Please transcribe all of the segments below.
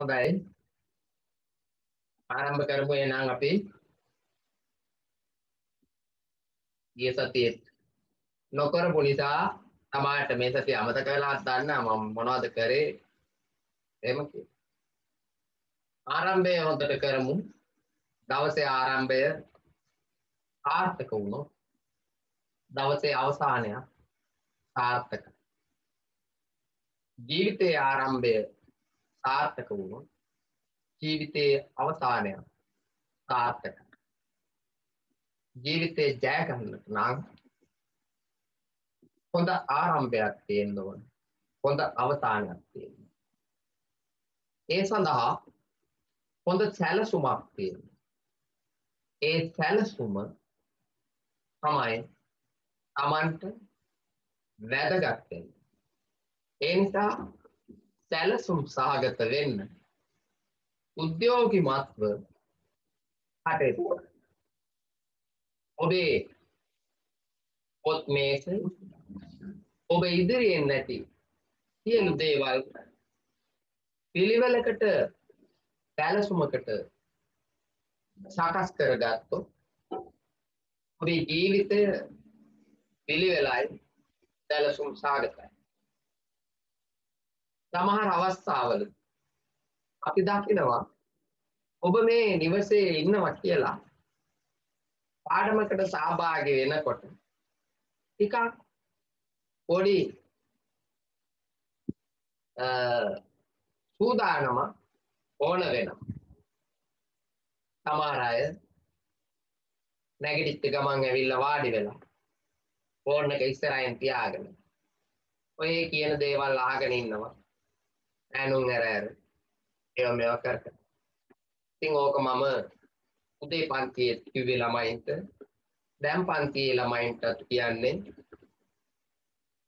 හොඳයි ආරම්භ කරමු එහෙනම් අපි ගිය සතියේත් නොකරපු නිසා තමාට මේ සතිය අමතක වෙලා දන්න මම මොනවද කරේ එහෙම කියලා. ආරම්භය හොඳට කරමු. දවසේ ආරම්භය සාර්ථක වුණොත් දවසේ අවසානය සාර්ථකයි. ජීවිතයේ ආරම්භය සාර්ථක වුණොත් ජීවිතයේ අවසානය සාර්ථකයි. ජීවිතේ ජය ගන්නට නම් හොඳ ආරම්භයක් තියෙන්න ඕන. හොඳ අවසානයක් තියෙන්න. ඒ සඳහා හොඳ සැලසුමක් තියෙන්න. ඒ සැලසුම තමයි Tamanට වැදගත් වෙන්නේ. ඒ නිසා සැලසුම් සහගත වෙන්න. උද්‍යෝගිමත්ව කටයුතු ඔබේ පොත් මේස ඔබ ඉදිරියෙන් නැති සියලු දේවල් පිළිවෙලකට සැලසුමකට සකස් කරගත්තොත් ඔබේ ජීවිතය පිළිවෙලයි සැලසුම් සාගතයි සමහර අවස්ථාවල අපි දකිනවා ඔබ මේ නිවසේ ඉන්නවා කියලා පාඩමකට සහභාගී වෙනකොට ටිකක් පොඩි සූදානම ඕන වෙනවා. සමහර අය නැගිටිච්ච ගමන් ඇවිල්ලා වාඩි වෙලා ෆෝන් එක ඉස්සරහින් තියාගෙන ඔය කියන දේවල් අහගෙන ඉන්නවා. ඈනුන් ඇර ඇර ඒවා මේවා කර කර ඉතින් ඕක මම උදේ පන්තියේ කිව්වේ ළමයින්ට දැන් පන්තියේ ළමයින්ට කියන්නේ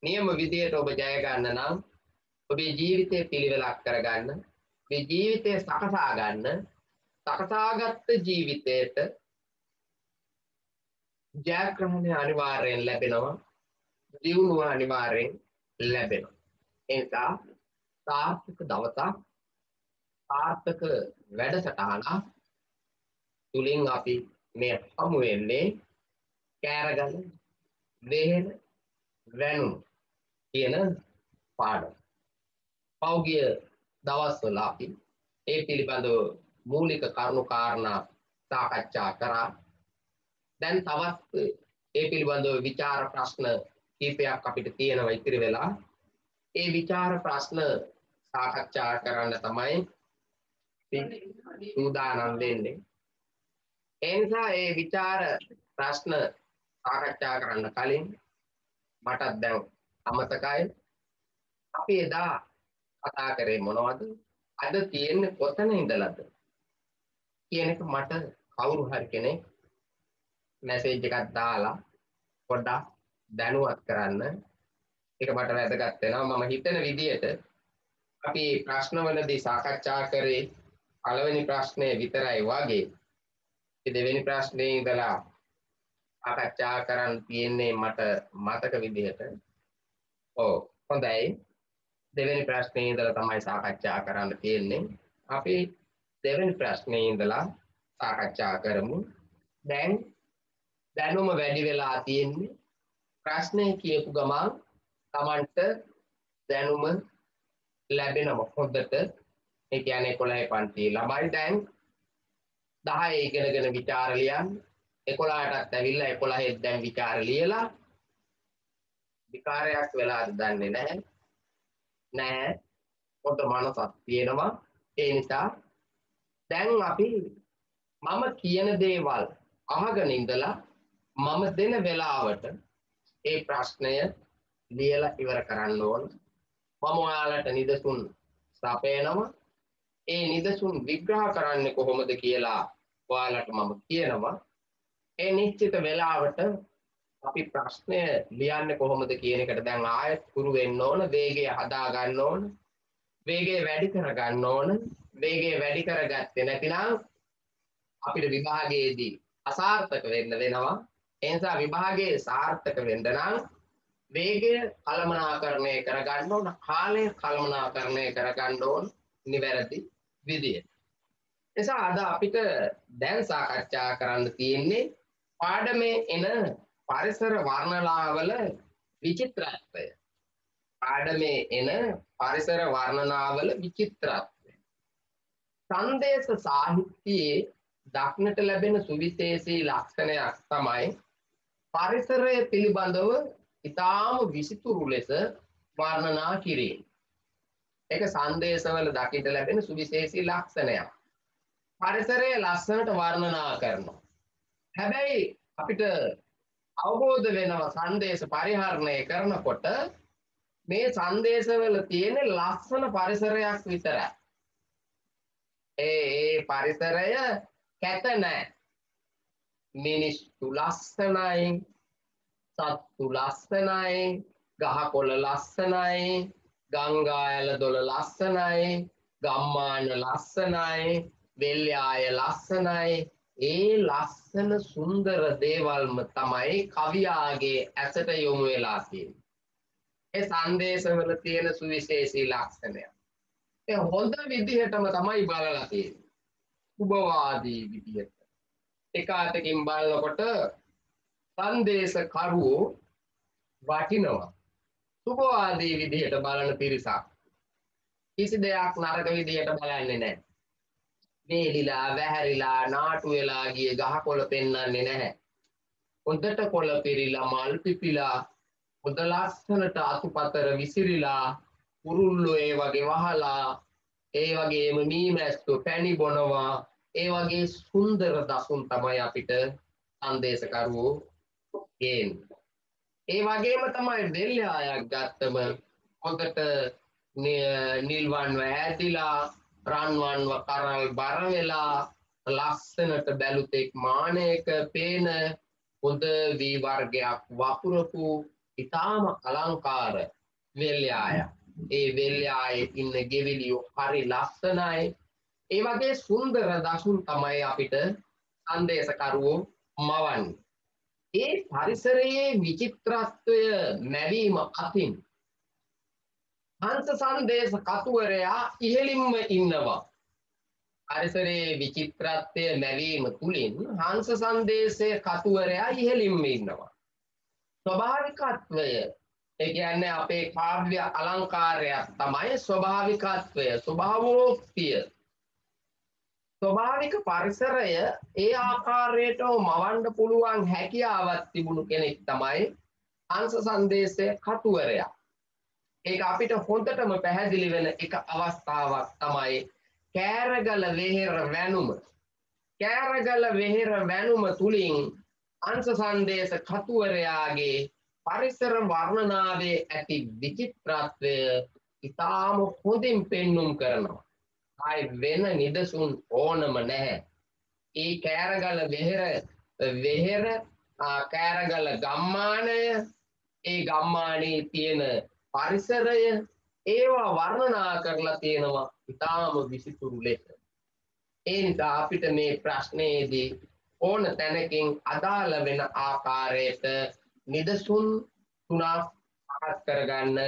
නියම විදියට ඔබ ජය ගන්න නම් ඔබේ ජීවිතය පිළිවෙලක් කරගන්න මේ ජීවිතය සකසා ගන්න සකසාගත්ත ජීවිතයට ජයග්‍රහණය අනිවාර්යෙන් ලැබෙනවා දියුණුව අනිවාර්යෙන් ලැබෙනවා එනිසා සාර්ථක දවසක් සාර්ථක වැඩසටහන තුලින් අපි මේ හමු වෙන්නේ කෑරගල වෙහෙල වැනුම් කියන පාඩම. පෞගිය දවස්වල අපි ඒ පිළිබඳව මූලික කරුණු කාරණා සාකච්ඡා කරා. දැන් තවත් ඒ පිළිබඳව විචාර ප්‍රශ්න කීපයක් අපිට තියෙනවා ඉතිරි වෙලා. ඒ විචාර ප්‍රශ්න සාකච්ඡා කරන්න තමයි සූදානම් වෙන්නේ. ඒ නිසා ඒ ਵਿਚාර ප්‍රශ්න සාකච්ඡා කරන්න කලින් මටත් දැන් අමතකයි. අපි එදා කතා කරේ මොනවද? අද තියෙන්නේ කොතන ඉඳලාද? කියන එක මට කවුරු හරි කෙනෙක් මැසේජ් එකක් දාලා පොඩ්ඩක් දැනුවත් කරන්න. ඒක මට වැදගත් වෙනවා. මම හිතන විදිහට අපි ප්‍රශ්නවලදී සාකච්ඡා කරේ පළවෙනි ප්‍රශ්නේ විතරයි වගේ. දෙවෙනි ප්‍රශ්නේ ඉඳලා සාකච්ඡා කරන්න තියෙන්නේ මට මතක විදිහට. ඔව් හොඳයි. දෙවෙනි ප්‍රශ්නේ ඉඳලා තමයි සාකච්ඡා කරන්න තියෙන්නේ. අපි දෙවෙනි ප්‍රශ්නේ ඉඳලා සාකච්ඡා කරමු. දැන් දැනුම වැඩි වෙලා තියෙන්නේ ප්‍රශ්නේ කියපු ගමන් Tamanට දැනුම ලැබෙනව හොඳට ඒ කියන්නේ 11 පන්ති ළමයි දැන්. 10 ඉගෙනගෙන විචාර ලියන්න. 11ටත් ඇවිල්ලා 11 දැන් විචාර ලියලා විකාරයක් වෙලාද දන්නේ නැහැ. නෑ. පොත මනසක් තියෙනවා. ඒ නිසා දැන් අපි මම කියන දේවල් අහගෙන ඉඳලා මම දෙන වෙලාවට ඒ ප්‍රශ්නය ලියලා ඉවර කරන්න ඕන. මම ඔයාලට නිදසුන් සපයනවා. ඒ නිදසුන් විග්‍රහ කරන්නේ කොහොමද කියලා ඔයාලට මම කියනවා. ඒ නිශ්චිත වෙලාවට අපි ප්‍රශ්නය ලියන්නේ කොහොමද කියන එකට දැන් ආයෙත් හුරු වෙන්න ඕන වේගය හදා ගන්න ඕන වේගය වැඩි කර ගන්න ඕන. වේගය වැඩි කරගත්තේ නැතිනම් අපිට විභාගයේදී අසාර්ථක වෙන්න වෙනවා. ඒ නිසා විභාගයේ සාර්ථක වෙන්න නම් වේගය කළමනාකරණය කරගන්න ඕන කාලය කළමනාකරණය කරගන්න ඕන නිවැරදි විදියට. නිසා අද අපිට දැන් සාකච්ඡා කරන්න තියෙන්නේ පාඩමේ එන පරිසර වර්ණලාවල විචිත්‍රත්වය. පාඩමේ එන පරිසර වර්ණනාවල විචිත්‍රත්වය. සංදේශ සාහිත්‍යයේ දක්නට ලැබෙන සුවිශේෂී ලක්ෂණයක් තමයි පරිසරය පිළිබඳව ඉතාම විසිතුරු ලෙස වර්ණනා කිරීම. එක සංදේශවල දකිට ලැබෙන සුවිශේෂී ලක්ෂණයක්. පරිසරය ලස්සනට වර්ණනා කරනවා. හැබැයි අපිට අවබෝධ වෙනව සංදේශ පරිහරණය කරනකොට මේ සංදේශවල තියෙන ලස්සන පරිසරයක් විතරයි. ඒ ඒ පරිසරය කැත නෑ. මිනිස්තු ලස්සනයි, සත්තු ලස්සනයි, ගහකොළ ලස්සනයි, ගංගායල දොළ ලස්සනයි, ගම්මාන ලස්සනයි, වෙල්යාය ලස්සනයි, ඒ ලස්සන සුන්දර දේවල්ම තමයි කවියාගේ ඇසට යොමු වෙලා තියෙන්නේ. ඒ සංදේශවල තියෙන සුවිශේෂී ලක්ෂණය. ඒ හොඳ විදිහටම තමයි බලලා තියෙන්නේ. සුභවාදී විදිහට. එක අතකින් බලනකොට සංදේශ කරුවෝ වටිනවා. සුභවාදී විදිහට බලන පිරිසක්. කිසි දෙයක් නරක විදිහට බලන්නේ නැහැ. වේලිලා වැහැරිලා නාටු වෙලා ගිය ගහ කොළ පෙන්වන්නේ නැහැ. හොඳට කොළ පිරීලා මල් පිපිලා හොඳ ලස්සනට අතුපතර විසිරිලා කුරුල්ලෝ ඒ වගේ වහලා ඒ වගේම මීමැස්සෝ පැණි බොනවා ඒ වගේ සුන්දර දසුන් තමයි අපිට සංදේශකරුවෝ ගේන්නේ. ඒ වගේම තමයි දෙල්යායක් ගත්තම හොඳට නිල්වන්ව ඇතිලා රන්වන්ව කරල් බර වෙලා ලස්සනට බැලුතෙක් මානයක පේන හොඳ වී වර්ගයක් වපුරපු ඉතාම අලංකාර වෙල්යාය. ඒ වෙල්යාය ඉන්න ගෙවිලියෝ හරි ලස්සනයි. ඒ වගේ සුන්දර දසුන් තමයි අපිට සංදේශකරුවෝ මවන්න. ඒ පරිසරයේ විචිත්‍රත්වය මැවීම අතින් හංස සංදේශ කතුවරයා ඉහලින්ම ඉන්නවා. පරිසරයේ විචිත්‍රත්වය මැවීම තුළින් හංස සංදේශය කතුවරයා ඉහලින්ම ඉන්නවා. ස්වභාවිකත්වය එකන්න අපේ කාව්‍ය අලංකාරයක් තමයි ස්වභාවිකත්වය ස්වභාවෝක්තිය ස්වභාවික පරිසරය ඒ ආකාරයට මවන්ඩ පුළුවන් හැකියාවත් තිබුණු කෙනෙක් තමයි අංස සංදේශය කතුවරයා. ඒ අපිට හොඳටම පැහැදිලි වෙන එක අවස්ථාවක් තමයි කෑරගල වෙහෙර වැනුම කෑරගල වෙහෙර වැනුම තුළින් අංස සංදේශ කතුවරයාගේ පරිසර වර්ණනාවේ ඇති විචිත්‍රත්වය ඉතාම හොඳින් පෙන්නුම් කරනවා. අයි වෙන නිදසුන් ඕනම නැහැ ඒ කෑරගල වෙහෙර වෙහෙර කෑරගල ගම්මානය ඒ ගම්මානයේ තියෙන පරිසරය ඒවා වර්ණනා කරලා තියෙනවා ඉතාම විසිතුරු ලෙස. ඒ නිසා අපිට මේ ප්‍රශ්නයේදී ඕන තැනකින් අදාළ වෙන ආකාරයට නිදසුන් තුනක් පහත් කරගන්න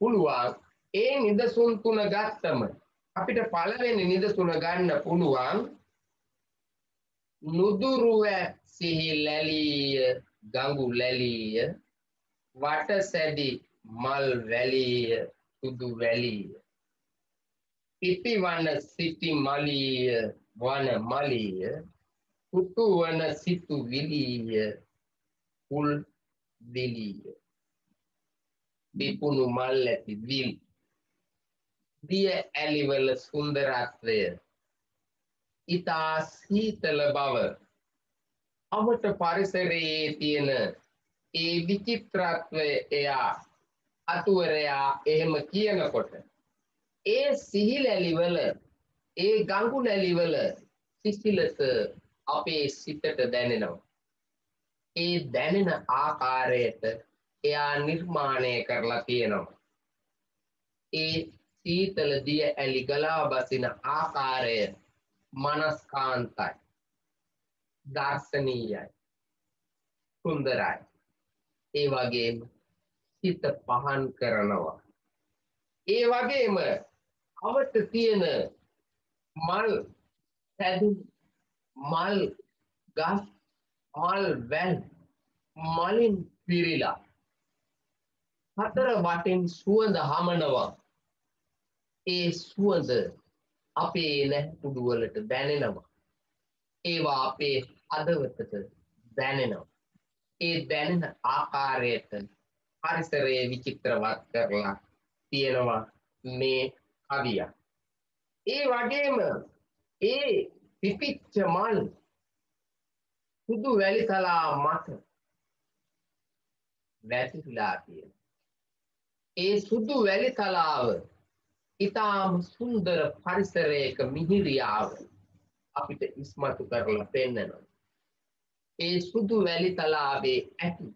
පුළුවන්. ඒ නිදසුන් තුන ගත්තම අපිට පළවෙනි නිදසුන ගන්න පුළුවන් නුදුරුව සිහි ලැලීය ගඟු ලැලීය වට සැදි මල් වැලීය සුදු වැලීය. පිපිවන සිටි මලීය වන මලීය. පුටු වන සිතු විලීය පුල් විලීය. බිපුුණු මල් ඇති විල්. දිය ඇලිවල සුන්දරත්වය ඉතා සීතල බව අවට පරිසරයේ තියෙන ඒ විචිත්‍රත්වය එයා අතුවරයා එහෙම කියනකොට ඒ සිහිලැලිවල ඒ ගංගු ලැලිවල සිසිලස අපේ සිතට දැනෙනවා. ඒ දැනෙන ආකාරයට එයා නිර්මාණය කරලා තියෙනවා. ඒ සීතල දිය ඇලි ගලා බසින ආකාරය මනස්කාන්තයි. දර්ශනීයයි. සුන්දරයි. ඒ වගේම සිත පහන් කරනවා. ඒ වගේම අවට තියෙන මල් පැදුම් මල් ගස් මල් වැල් මලින් පිරිලා හතර වටින් සුවඳ හමනවා ඒ සුවඳ අපේ නැහකුඩුවලට දැනෙනවා ඒවා අපේ හදවතට දැනෙනවා ඒ දැනෙන ආකාරයට පරිසරයේ විචිත්‍රවත් කරලා තියෙනවා මේ කවිය. ඒ වගේම ඒ පිපිච්ච මල් සුදු වැලිතලා මත වැතිරිලා තියෙන. ඒ සුදු වැලිතලාව ඉතාම සුන්දර පරිසරයක මිහිරියාව අපිට ඉස්මතු කරලා පෙන්නනවා. ඒ සුදු වැලිතලාවේ ඇති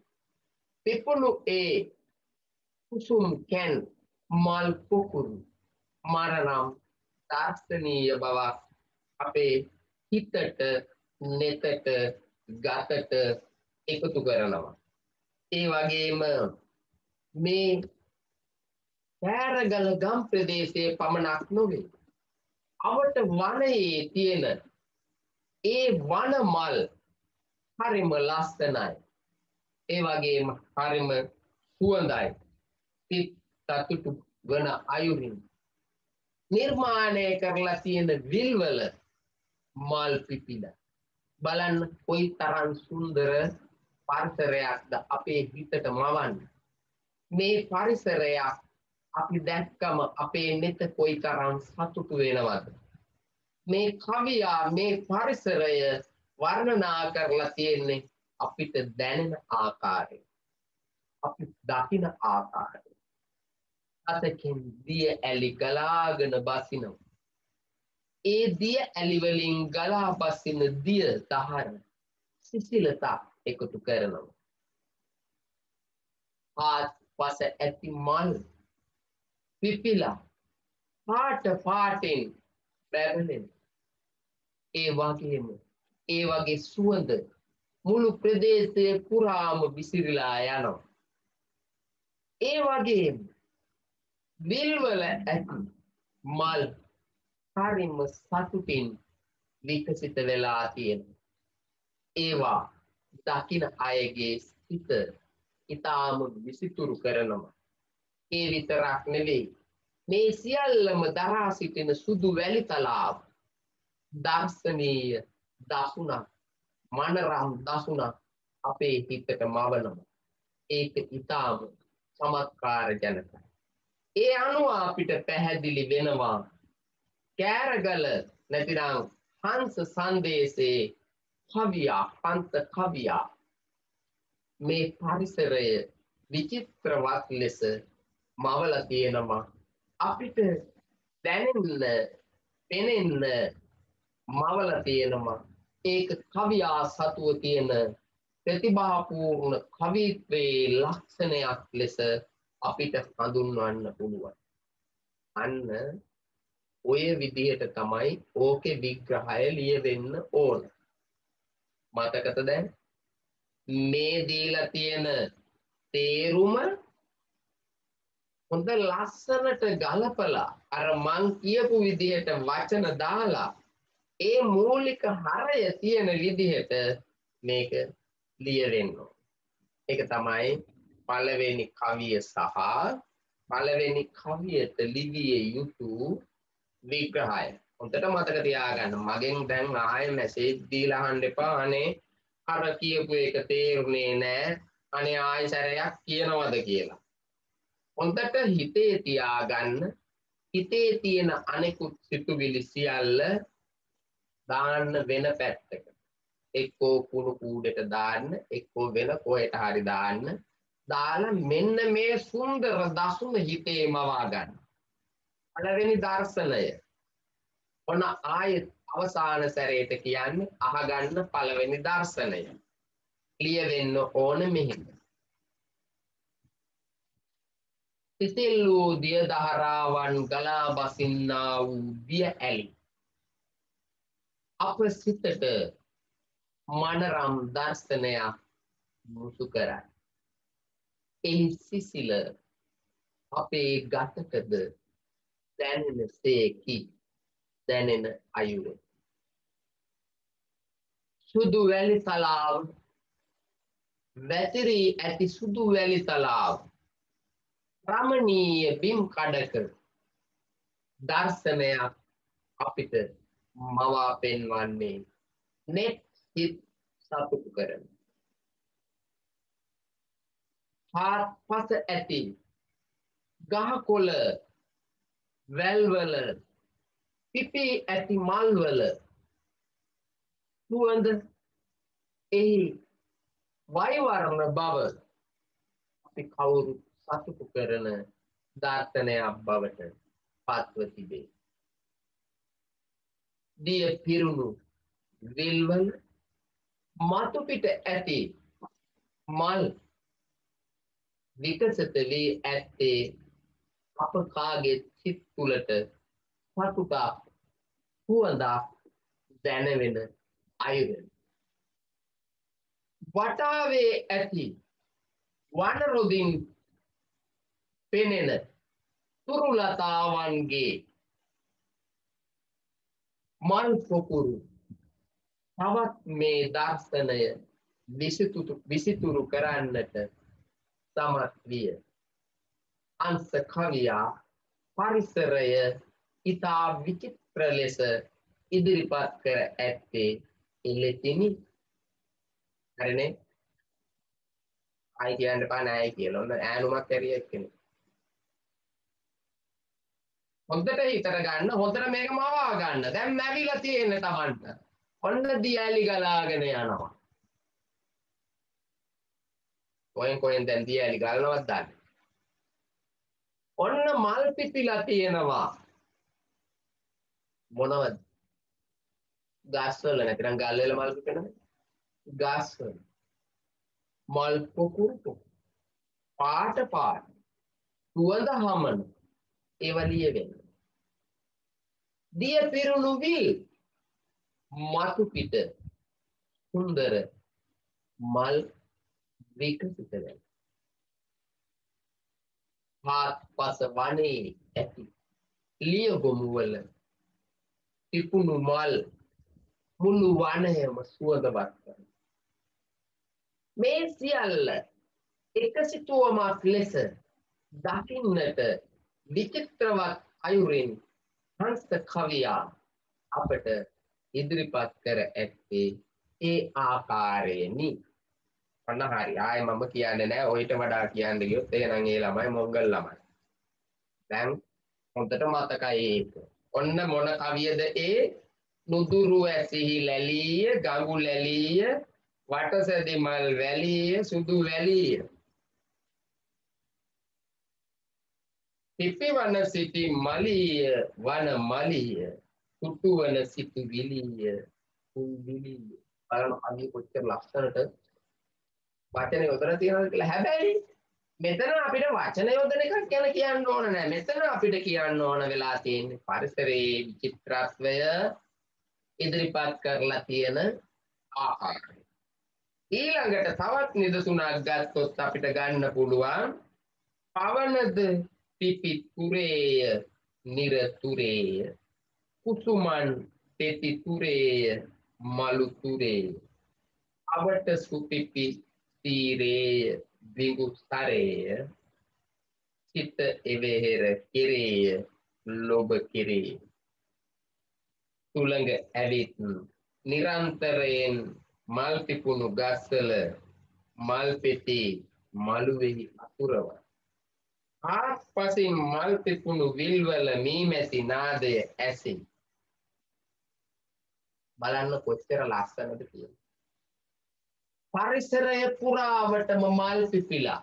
පිපුණු ඒ කුසුම් කැන් මල් පොකුරු මරනම් තාර්ථනීය බවක් අපේ හිතට නෙතට ගතට එකතු කරනවා. ඒ වගේම මේ පෑරගල ගම් ප්‍රදේශයේ පමණක් නොවේ. අවට වනයේ තියෙන ඒ වන මල් හරිම ලස්සනයි. ඒ වගේම හරිම සුවඳයි. සිත් සතුටු වන අයුරින් නිර්මාණය කරලා තියෙන විල්වල මල් පිපිල බලන්න කොයි තරම් සුන්දර පරිසරයක්ද අපේ හිතට මවන්න මේ පරිසරයක් අපි දැක්කම අපේ නෙත කොයි තරම් සතුටු වෙනවද මේ කවියා මේ පරිසරය වර්ණනා කරලා තියෙන්නේ අපිට දැනෙන ආකාරය අපි දකින ආකාරය අතකින් දිය ඇලි ගලාගෙන බසිනවා. ඒ දිය ඇලිවලින් ගලා බසින දිය දහර සිසිලතා එකතු කරනවා. පාත් පස ඇති මල් පිපිලා පාට පාටෙන් බැබලෙන ඒ වගේම ඒ වගේ සුවඳ මුළු ප්‍රදේශය පුරාම විසිරිලා යනවා. ඒ වගේම විල්වල ඇති මල් හරිම සතුටින් විකසිත වෙලා තියෙන. ඒවා දකින අයගේ සිත ඉතාම විසිතුරු කරනවා. ඒ විතරක් නෙවෙයි. මේ සියල්ලම දරා සිටින සුදු වැලි තලාව දර්ශනීය දසුනක් මනරම් දසුනක් අපේ හිතට මවනවා. ඒක ඉතාම චමත්කාර ජනකයි. ඒ අනුව අපිට පැහැදිලි වෙනවා කෑරගල නැතිනම් හංස සංදේශයේ කවියා පන්ත කවියා මේ පරිසරය විචිත්‍රවත් ලෙස මවල තියෙනවා අපිට දැනෙන්න පෙනෙන්න මවල තියෙනවා ඒක කවියා සතුව තියෙන ප්‍රතිභාපූර්ණ කවිත්වයේ ලක්ෂණයක් ලෙස අපිට හඳුන්වන්න පුළුවන්. අන්න ඔය විදිහට තමයි ඕකේ විග්‍රහය ලියවෙන්න ඕන. මතකද දැන්? මේ දීලා තියෙන තේරුම හොඳ ලස්සනට ගලපලා අර මං කියපු විදිහට වචන දාලා ඒ මූලික හරය තියෙන විදිහට මේක ලියවෙන්න. ඒක තමයි පළවෙනි කවිය සහ පළවෙනි කවියට ලිවිය යුතු විග්‍රහය. හොඳට මතක තියාගන්න. මගෙන් දැන් ආයෙ මැසේජ් දීලා අහන්න එපා. අනේ අර කියපු එක තේරුනේ නෑ. අනේ ආයෙ සැරයක් කියනවද කියලා. හොඳට හිතේ තියාගන්න. හිතේ තියෙන අනෙකුත් සිතුවිලි සියල්ල දාන්න වෙන පැත්තක. එක්කෝ කුණු කූඩට දාන්න, එක්කෝ වෙන කොහෙට හරි දාන්න. දාලා මෙන්න මේ සුන්දර දසුන හිතේ මවා ගන්න. පළවෙනි දර්ශනය. ඔන්න ආයෙත් අවසාන සැරේට කියන්නේ අහගන්න පළවෙනි දර්ශනය. ලියවෙන්න ඕන මෙහෙම. සිසිල් වූ දිය දහරාවන් ගලා බසින්නා වූ දිය ඇලි. අප සිතට මනරම් දර්ශනයක් මුසු කරයි. එහි සිසිල අපේ ගතටද දැනෙන සේකි දැනෙන අයුර. සුදු වැලි තලාව වැතිරී ඇති සුදු වැලි තලාව රමණීය බිම් කඩක දර්ශනයක් අපිට මවා පෙන්වන්නේ නෙත් හිත් සතුටු කරන. හාත් පස ඇති ගහකොළ වැල්වල පිපි ඇති මල්වල සුවඳ එහි වයිවරණ බව අපි කවුරු සතුටු කරන දර්ශනයක් බවට පත්ව තිබේ. දිය පිරුණු විල්වල මතුපිට ඇති මල් විකසත වී ඇත්තේ අප කාගේ සිත් තුළට සතුටා හුවඳා දැනවෙන අයුරෙන්. වටාවේ ඇති වනරොදින් පෙනෙන. තුරුලතාවන්ගේ මල් පොකුරු. තවත් මේ දර්ශනය විසිතුරු කරන්නට සමත් විය. අංස කවියා පරිසරය ඉතා විචිත්‍ර ලෙස ඉදිරිපත් කර ඇත්තේ එලෙතිනි හරිනේ? අයි කියන්න පා නෑ කියලා. ඔන්න ඈනුමක් ඇරිය එක්කෙනෙක්. හොඳට හිතට ගන්න හොඳට මේක මවා ගන්න. දැන් මැවිලා තියෙන්නේ Tamanට. ඔන්න දියැලි ගලාගෙන යනවා. කොහෙන් කොහෙන් දැන් දියැලි ගලනවත් දන්නේ? ඔන්න මල් පිපිලා තියෙනවා. මොනවද? ගස්වල නැතිනම් ගල් වල මල් පිපෙනවද? ගස්වල මල් පොකුරු පොකුරු පාට පාට. සුවඳ හමන. ඒවලිය වෙන්න දිය පිරුණු විල් මතු පිට සුන්දර මල් විකසිත වෙන. පාත් පස වනේ ඇති ලියගොමු වල පිපුණු මල් මුළු වනයම සුවඳවත් කරන. මේ සියල්ල එකසිතුවමක් ලෙස දකින්නට විචිත්‍රවත් අයුරින් හංස කවියා අපට ඉදිරිපත් කර ඇත්තේ ඒ ආකාරයෙනි. අන්න හරි. ආයේ මම කියන්නේ නැහැ. ඔయిత වඩා කියන්න ගියොත් එහෙනම් ඒ ළමයි මොංගල් ළමයි. දැන් හොඳට මතකයි ඒක. ඔන්න මොන කවියද ඒ? නුදුරු ඇසිහි ලැලීය, ගඟු ලැලීය, වටසැදි මල් වැලීය, සුදු වැලීය. පිපිවන සිටි මලීය වන මලීය තුටුවන සිටි විලීය උන් විලීය. බලන්න අනිත් කොච්චර ලස්සනට වචන යොදලා තියෙනවද කියලා. හැබැයි මෙතන අපිට වචන යොදන එකක් ගැන කියන්න ඕන නෑ. මෙතන අපිට කියන්න ඕන වෙලා තියෙන්නේ පරිසරයේ විචිත්‍රත්වය ඉදිරිපත් කරලා තියෙන ආකාරය. ඊළඟට තවත් නිදසුනක් ගත්තොත් අපිට ගන්න පුළුවන් පවනද පිපිතුරේය නිරතුරේය කුසුමන් තෙතිතුරේය මළුතුරේය අවට සුපිපි තීරේය විගුස්තරේය සිත එවෙහෙර කෙරේය ලොබ කෙරේ තුළඟ ඇවිත් නිරන්තරයෙන් මල් පිපුණු ගස්වල මල් පෙති මළුවෙහි අතුරවා ආත්පසින් මල් පිපුණු විල්වල මීමැසි නාදය ඇසින් බලන්න කොච්චර ලස්සනද කියලා. පරිසරය පුරාවටම මල් පිපිලා.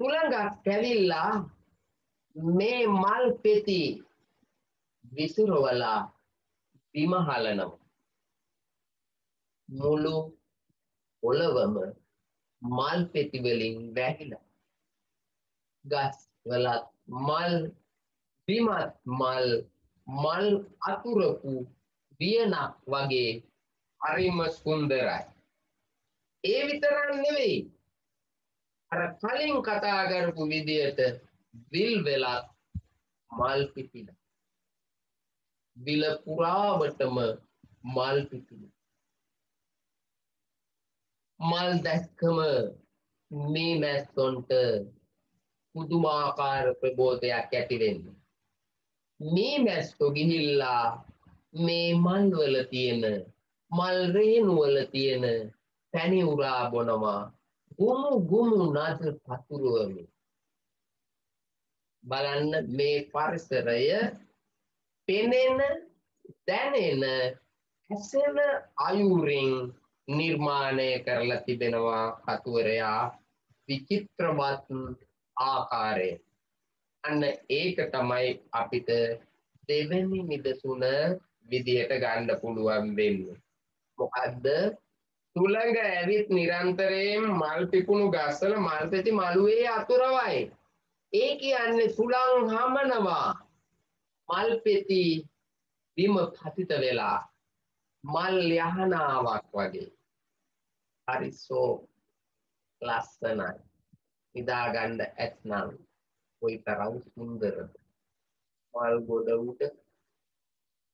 තුළඟක් කැවිල්ලා මේ මල් පෙති විසුරවලා බිමහලනවා. මුළු පොළවම මල් පෙති වලින් වැහිලා ගස් වලත් මල් බිමත් මල් මල් අතුරපු වියනක් වගේ හරිම සුන්දරයි ඒ විතරක් නෙවෙයි අර කලින් කතා කරපු විදියට විල් වෙලත් මල් පිපිලා. විල පුරාවටම මල් පිපිලා. මල් දැක්කම මේ මැස්සොන්ට පුදුමාකාර ප්‍රබෝධයක් ඇති වෙන්නේ. මේ මැස්සෝ ගිහිල්ලා මේ මල් වල තියෙන මල් රේණු වල තියෙන පැණි උරා බොනවා ගුමු ගුමු නද පතුරවමි බලන්න මේ පරිසරය පෙනෙන දැනෙන ඇසෙන අයුරින් නිර්මාණය කරලා තිබෙනවා කතුවරයා විචිත්‍රවත් ආකාරය අන්න ඒක තමයි අපිට දෙවැනි නිදසුන විදියට ගන්න පුළුවන් වෙන්නේ. මොකද්ද? තුළඟ ඇවිත් නිරන්තරයෙන් මල් පිපුණු ගස්වල මල් පෙති මළුවේ අතුරවයි. ඒ කියන්නේ සුළං හමනවා. මල් පෙති බිම පතිත වෙලා මල් යහනාවක් වගේ. හරිසෝ ලස්සනයි. නිදාගන්න ඇත්නම් කොයි තරම් සුන්දරද? මල් ගොඩ උට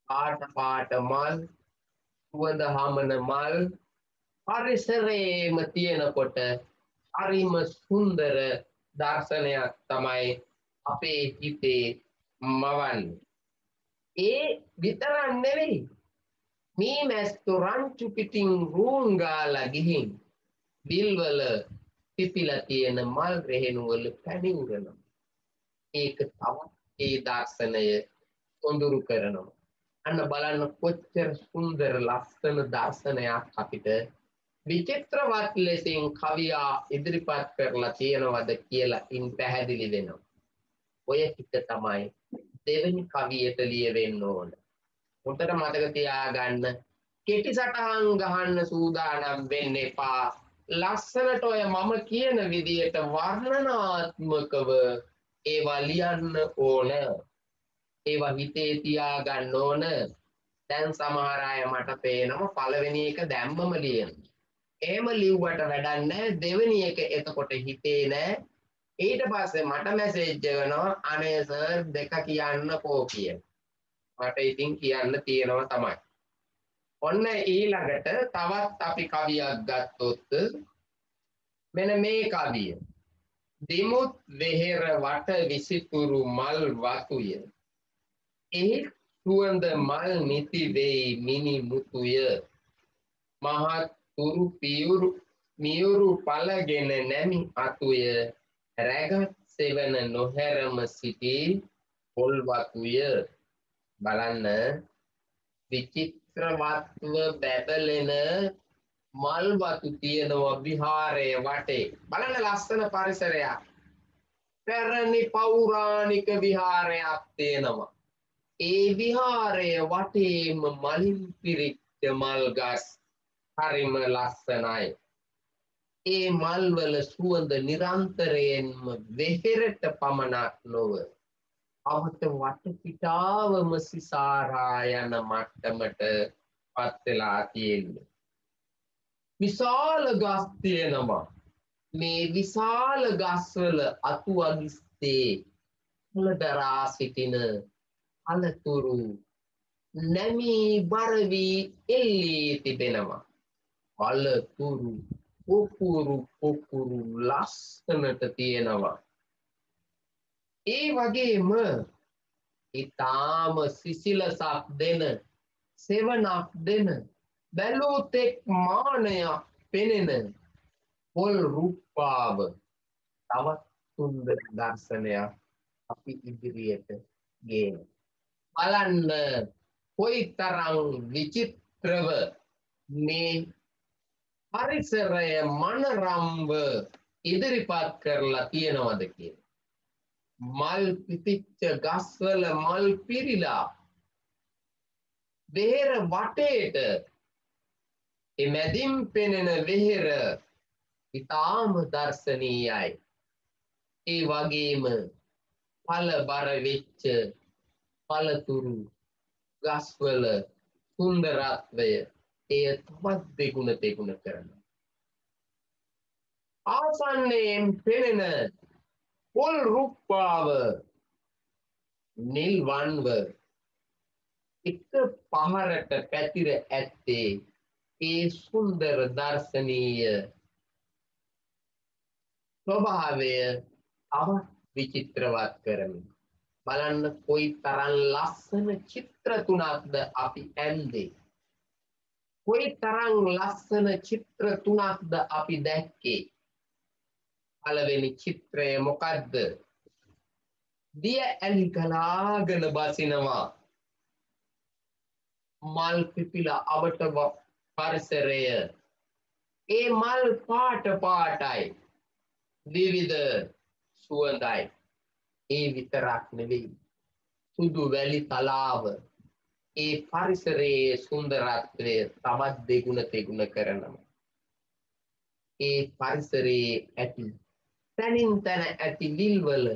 පාට පාට මල් සුවඳ හමන මල් පරිසරයේම තියෙනකොට හරිම සුන්දර දර්ශනයක් තමයි අපේ හිතේ මවන්නේ. ඒ විතරක් නෙවෙයි මේ මැස්තු රංචු පිටින් රූන් ගාලා ගිහින් බිල්වල පිපිලා තියෙන මල් රෙහෙණු වල පැණි උරනවා ඒක තවත් ඒ දර්ශනය සොඳුරු කරනවා. අන්න බලන්න කොච්චර සුන්දර ලස්සන දර්ශනයක් අපිට විචිත්‍රවත් ලෙසින් කවියා ඉදිරිපත් කරලා තියෙනවද කියලා ඉන් පැහැදිලි වෙනවා ඔය ටික තමයි දෙවෙනි කවියට ලියවෙන්න ඕන. හොඳට මතක තියාගන්න කෙටි සටහන් ගහන්න සූදානම් වෙන්න එපා ලස්සනට ඔය මම කියන විදියට වර්ණනාත්මකව ඒවා ලියන්න ඕන ඒවා හිතේ තියාගන්න ඕන දැන් සමහර අය මට පේනවා පළවෙනි එක දැම්මම ලියන. එහෙම ලිව්වට වැඩක් නැහැ දෙවෙනි එක එතකොට හිතේ නැහැ. ඊට පස්සේ මට මැසේජ් එවනවා අනේ සර් දෙක කියන්නකෝ කියන. මට ඉතින් කියන්න තියෙනවා තමයි. ඔන්න ඊළඟට තවත් අපි කවියක් ගත්තොත් මෙන්න මේ කවිය. දිමුත් වෙහෙර වට විසිතුරු මල් වතුය. එහි සුවඳ මල් නිති වෙයි මිනි මුතුය. මහත් තුරු පියුරු මියුරු පලගෙන නැමි අතුය රැගත් සෙවන නොහැරම සිටි පොල් වතුය බලන්න. විචිත්‍රවත්ව බැබලෙන මල් වතු තියෙනවා විහාරය වටේ. බලන්න ලස්සන පරිසරයක්. පැරණි පෞරාණික විහාරයක් තියෙනවා. ඒ විහාරය වටේම මලින් පිරිච්ච මල්ගස් හරිම ලස්සනයි. ඒ මල්වල සුවඳ නිරන්තරයෙන්ම වෙහෙරට පමණක් නොව අවත වටපිටාවම සිසාරා යන මට්ටමට පත් වෙලා තියෙන්නේ. විශාල ගස් තියෙනවා. මේ විශාල ගස්වල අතු අගිස්තේ මුලදරා සිටින අලතුරු නැමී බරවී එල්ලී තිබෙනවා. අලතුරු පොකුරු පොකුරු ලස්සනට තියෙනවා. ඒ වගේම ඉතාම සිසිලසක් දෙන සෙවනක් දෙන බැලූතෙක් මානයක් පෙනෙන පොල් රුප්පාව තවත් සුන්දර දර්ශනයක් අපි ඉදිරියට ගේන බලන්න කොයි තරම් විචිත්‍රව මේ පරිසරය මනරම්ව ඉදිරිපත් කරලා තියෙනවද කියලා. මල් පිතිච්ච ගස්වල මල් පිරිලා වෙහෙර වටේට එමැදින් පෙනෙන වෙහෙර ඉතාම දර්ශනීයයි. ඒ වගේම පල බර වෙච්ච පලතුරු ගස්වල සුන්දරත්වය එය තවත් දෙගුණ දෙගුණ කරන ආසන්නයෙන් පෙනෙන පොල් රුප්පාව නිල් වන්ව එක පහරට පැතිර ඇත්තේ ඒ සුන්දර දර්ශනීය ස්වභාවය අව විචිත්‍රවත් කරමින් බලන්න කොයි තරම් ලස්සන චිත්‍ර තුනක්ද අපි ඇන්දේ කොයි තරම් ලස්සන චිත්‍ර තුනක්ද අපි දැක්කේ පළවෙනි චිත්‍රය මොකද්ද? දිය ඇලි ගලාගෙන බසිනවා. මල් පිපිලා අවට පරිසරය. ඒ මල් පාට පාටයි. විවිධ සුවඳයි. ඒ විතරක් නෙවෙයි. සුදු වැලි තලාව. ඒ පරිසරයේ සුන්දරත්වය තවත් දෙගුණ තෙගුණ කරනවා. ඒ පරිසරයේ ඇති තැනින් තැන ඇති විල්වල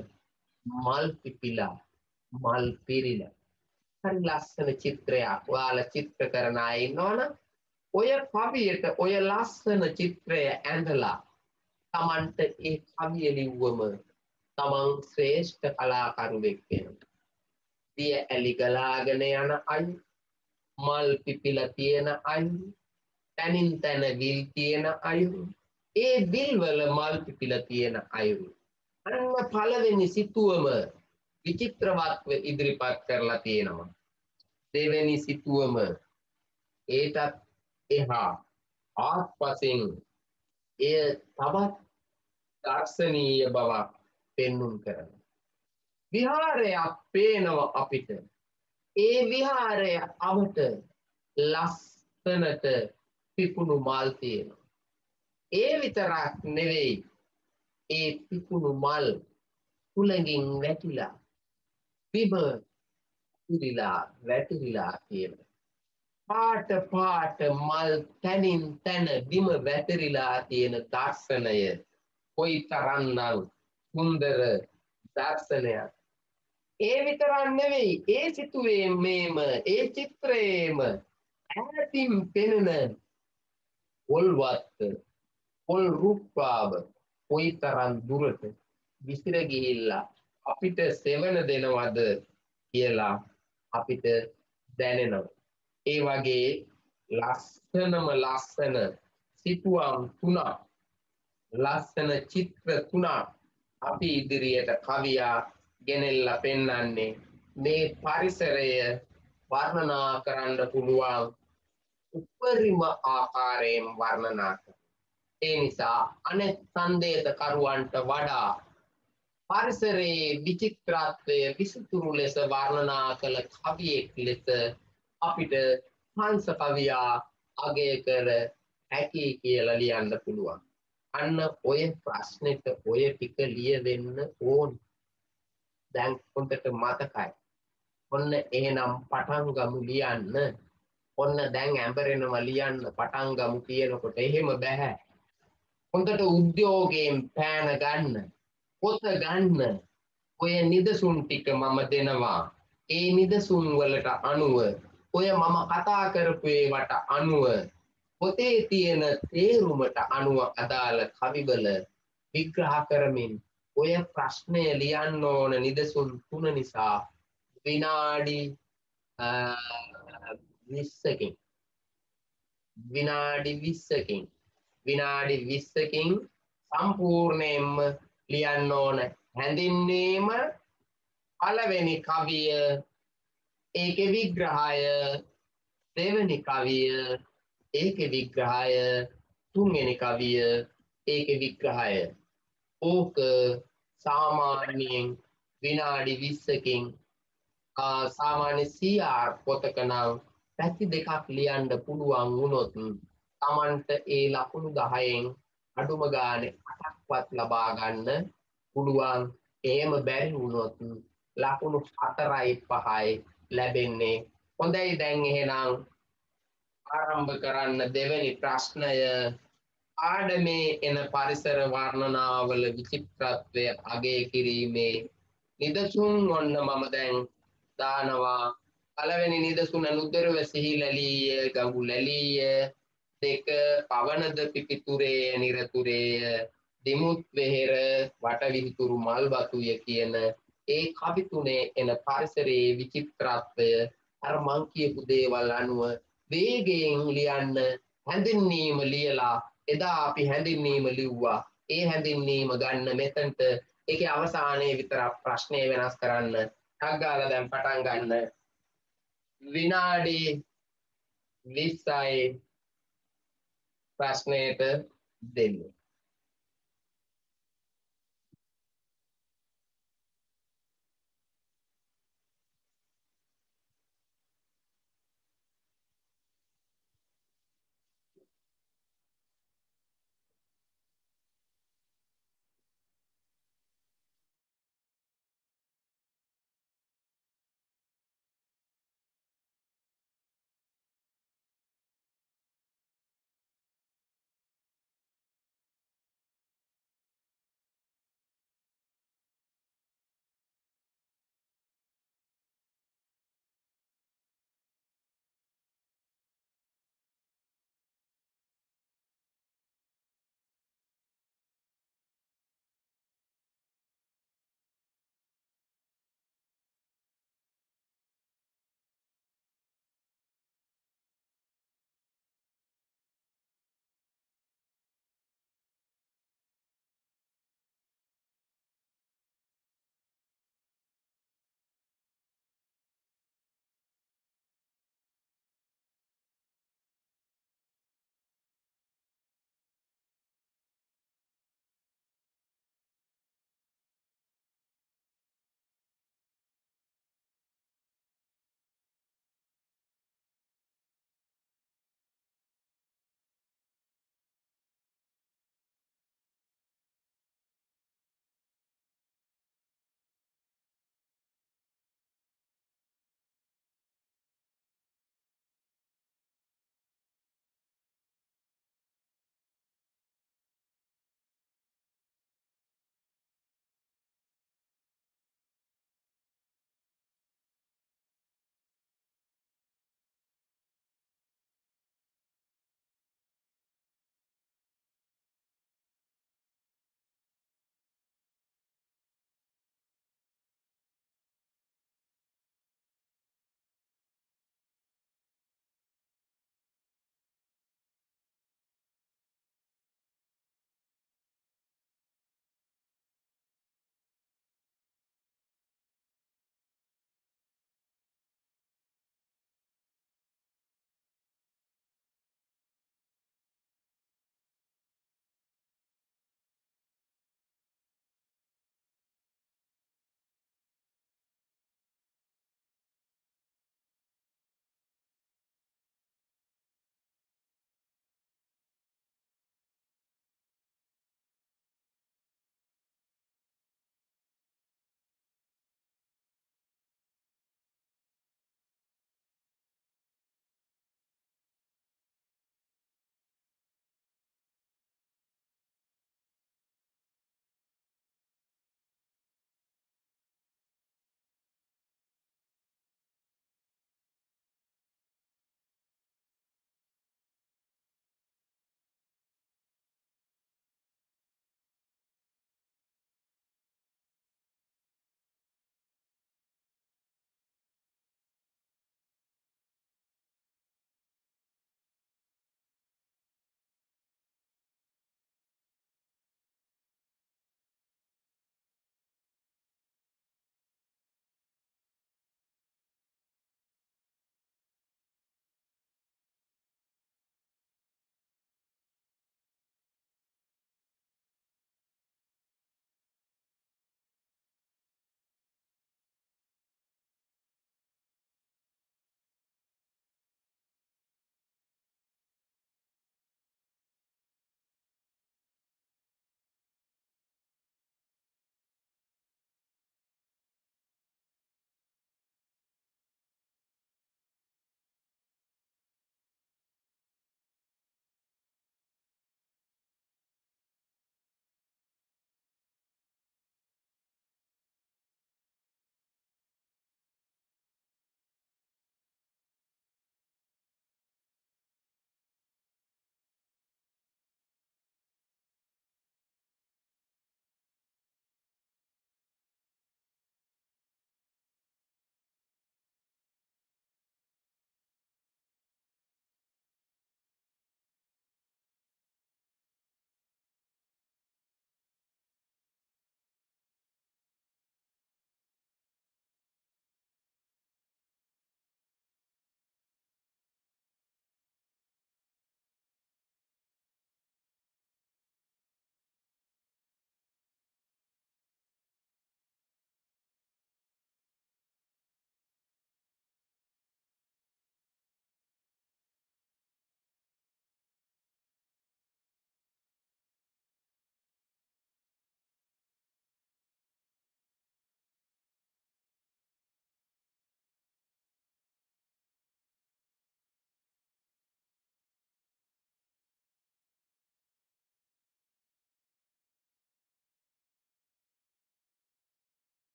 මල් පිපිලා මල් පිරිලා හරි ලස්සන චිත්‍රයක් ඔයාලා චිත්‍ර කරන අය ඉන්නවනම් ඔය කවියට ඔය ලස්සන චිත්‍රය ඇඳලා තමන්ට ඒ කවිය ලිව්වම තමන් ශ්‍රේෂ්ඨ කලාකරුවෙක් වෙනවා. දිය ඇලි ගලාගෙන යන අයු මල් පිපිලා තියෙන අයු තැනින් තැන විල් තියෙන අයු ඒ විල් වල මල් පිපිලා තියෙන අයු අන්න පළවෙනි සිතුවම විචිත්‍රවත්ව ඉදිරිපත් කරලා තියෙනවා. දෙවෙනි සිතුවම ඒටත් එහා ආත්පසින් එය තවත් දර්ශනීය බවක් පෙන්නුම් කරන. විහාරයක් පේනව අපිට ඒ විහාරය අවට ලස්සනට පිපුණු මල් තියෙනවා. ඒ විතරක් නෙවෙයි ඒ පිපුණු මල් කුළඟින් වැටිලා බිම ඉරිලා වැටිරිලා කියන. පාට පාට මල් තැනින් තැන බිම වැටරිලා තියෙන දර්ශනය කොයි තරන්නම් සුන්දර දර්ශනයක්. ඒ විතරන් නෙවෙයි ඒ සිතුවේ මේම ඒ චිත්‍රයේම ඈතින් පෙනෙන පොල්වත්ත පොල් රුක්පාව කොයි තරම් දුරට විසිර ගිහිල්ලා අපිට සෙවන දෙනවද කියලා අපිට දැනෙනවා. ඒ වගේ ලස්සනම ලස්සන සිතුවම් තුනක් ලස්සන චිත්‍ර තුනක් අපි ඉදිරියට කවියා ගෙනෙල්ලා පෙන්වන්නේ මේ පරිසරය වර්ණනා කරන්න පුළුවන් උපරිම ආකාරයෙන් වර්ණනා කරන. ඒ නිසා අනෙක් සංදේශ කරුවන්ට වඩා පරිසරයේ විචිත්‍රත්වය විසිතුරු ලෙස වර්ණනා කළ කවියෙක් ලෙස අපිට හංස කවියා අගය කර හැකි කියලා ලියන්න පුළුවන්. අන්න ඔය ප්‍රශ්නෙට ඔය ටික ලියවෙන්න ඕන. දැන් හොඳට මතකයි. ඔන්න එහෙනම් පටන් ගමු ලියන්න. ඔන්න දැන් ඇඹරෙනවා ලියන්න පටන් ගමු කියනකොට එහෙම බෑ. හොඳට උද්‍යෝගයෙන් පෑන ගන්න. පොත ගන්න. ඔය නිදසුන් ටික මම දෙනවා. ඒ නිදසුන් වලට අනුව ඔය මම කතා කරපු ඒවට අනුව පොතේ තියෙන තේරුමට අනුව අදාළ කවිවල විග්‍රහ කරමින් ඔය ප්‍රශ්නය ලියන්න ඕන නිදසුන් තුන නිසා විනාඩි විස්සකින්. විනාඩි විස්සකින්. විනාඩි විස්සකින් සම්පූර්ණයෙන්ම ලියන්න ඕන. හැඳින්වීම පළවෙනි කවිය ඒක විග්‍රහය දෙවැනි කවිය ඒක විග්‍රහය තුන්වෙනි කවිය ඒක විග්‍රහය. ඕක සාමාන්‍යයෙන් විනාඩි 20කින් සාමාන්‍ය CR පොතක නම් පැති දෙකක් ලියන්න පුළුවන් වුණොත් Tamanට ඒ ලකුණු 10න් අඩුම ගානේ අටක්වත් ලබා ගන්න පුළුවන්. එහෙම බැරි වුණොත් ලකුණු 4යි 5යි ලැබෙන්නේ. හොඳයි දැන් එහෙනම් ආරම්භ කරන්න දෙවෙනි ප්‍රශ්නය. ආඩමේ එන පරිසර වර්ණනාවල විචිත්‍රත්වය අගය කිරීමේ නිදසුන් ඔන්න මම දැන් දානවා. පළවෙනි නිදසුන නුදරව සිහිලලීය ගඟු ලැලීය දෙක පවනද පිපිතුරේ නිරතුරේය දිමුත් වෙහෙර වටවිහිතුරු මල් බතුය කියන ඒ කවි තුනේ එන පරිසරයේ විචිත්‍රත්වය. අර මං කියපු දේවල් අනුව වේගයෙන් ලියන්න හැඳින්වීම ලියලා එදා අපි හැඳින්වීම ලිව්වා. ඒ හැඳින්වීම ගන්න මෙතනට ඒකේ අවසානයේ විතරක් ප්‍රශ්නය වෙනස් කරන්න. ටක් ගාලා දැන් පටන් ගන්න. විනාඩි 20යි ප්‍රශ්නයට දෙන්න.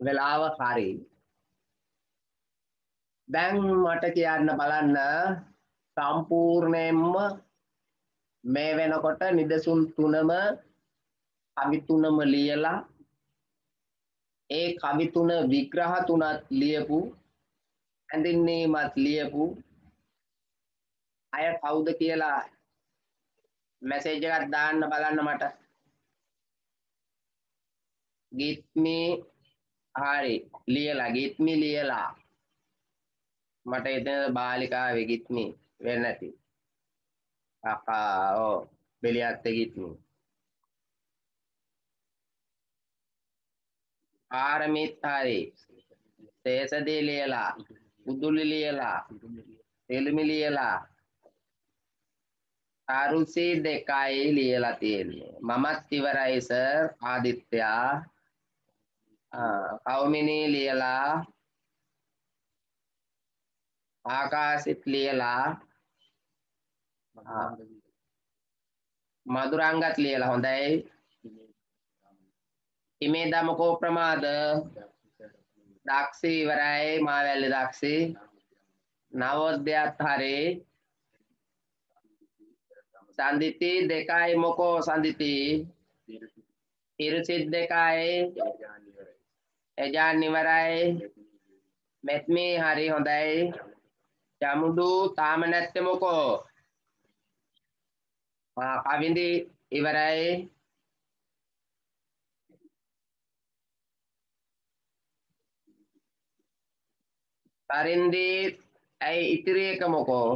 වෙලාව හරි. දැන් මට කියන්න බලන්න සම්පූර්ණයෙන්ම මේ වෙනකොට නිදසුන් තුනම කවි තුනම ලියලා ඒ කවි තුන විග්‍රහ තුනත් ලියපු හැඳින්වීමත් ලියපු අය කවුද කියලා මැසේජ් එකක් දාන්න බලන්න මට. ගිත්මි හරි. ලියලා ගිත්මි ලියලා. මට එතන බාලිකාවේ ගිත්මි වෙන්නේ නැති. අකා ඕ බෙලියත් ගිත්මි ආරමිත් හරි. තේසදී ලියලා උදුලි ලියලා තෙලිමි ලියලා. අරුසි දෙකයි ලියලා තියෙන්නේ. මමත් ඉවරයි සර් ආදිත්‍යයා කවුමිනී ලියලා ආකාසිත් ලියලා මදුරංගත් ලියලා හොඳයි. හිමේ දමකෝ ප්‍රමාද. දක්ෂි ඉවරයි මාවැල්ලි දක්ෂි. නවෝද්‍යයත් හරි. සන්දිති දෙකයි මොකෝ සන්දිති? ඉරුසිත් දෙකයි එජාන් ඉවරයි මෙත්මී හරි හොඳයි. චමුඩු තාම නැත්තෙ මොකෝ? කවිඳි ඉවරයි. තරින්දී ඇයි ඉතිරි එක මොකෝ?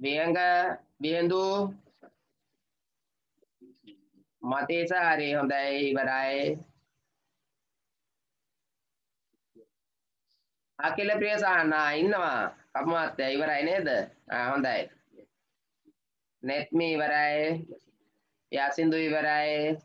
වියඟ බියඳු මතේස හරි හොඳයි ඉවරයි. අකිල ප්‍රියසානා ඉන්නවා. කපුමාත්‍ය ඉවරයි නේද? හොඳයි. නෙත්මි ඉවරයි. යසින්දු ඉවරයි.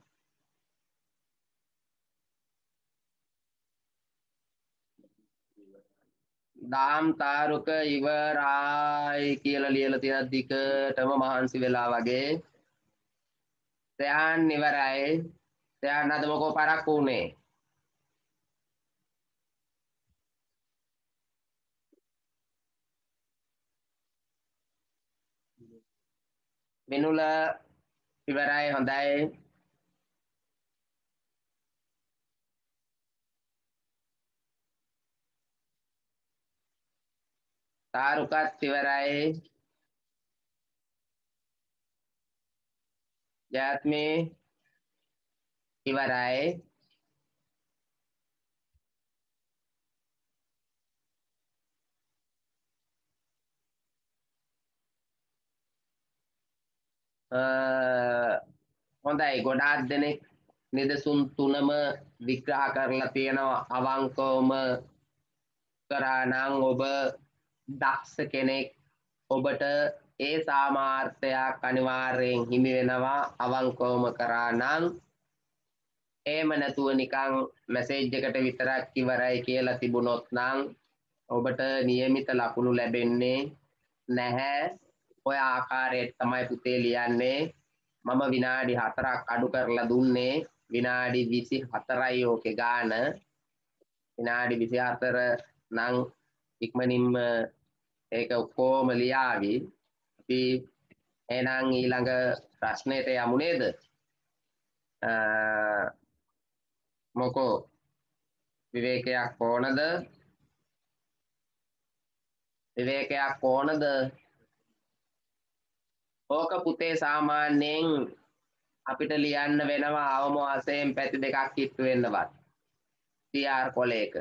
දාම් තාරුක ඉවරයි කියලා ලියලා තියෙන දිකටම මහන්සි වෙලා වගේ. සයන් ඉවරයි සයන් අද මොකෝ පරක් වුණේ මිනුල ඉවරයි හොඳයි තාරුකත් ඉවරයි ජාත්මී ඉවරයි uh, හොඳයි. ගොඩාක් දෙනෙක් නිදසුන් තුනම විග්‍රහ කරලා තියෙනවා. අවංකවම කරා නම් ඔබ දක්ෂ කෙනෙක් ඔබට ඒ සාමාර්ථයක් අනිවාර්යෙන් හිමි වෙනවා අවංකවම කරා නම් එහෙම නැතුව නිකන් මැසේජ් එකට විතරක් ඉවරයි කියලා තිබුණොත් නම් ඔබට નિયમિત ලකුණු ලැබෙන්නේ නැහැ ඔය ආකාරයට තමයි පුතේ ලියන්නේ මම විනාඩි 4ක් අඩු කරලා දුන්නේ විනාඩි 24යි ඕකේ ගාන විනාඩි 24 නම් ඉක්මනින්ම ඒක ඔක්කොම ලියාවි අපි එහෙනම් ඊළඟ ප්‍රශ්නෙට යමු නේද? මොකෝ විවේකයක් ඕනද? විවේකයක් ඕනද? ඕක පුතේ සාමාන්‍යයෙන් අපිට ලියන්න වෙනවා අවම වශයෙන් පැති දෙකක් කිට්ටු වෙන්නවත්. CR කොලයක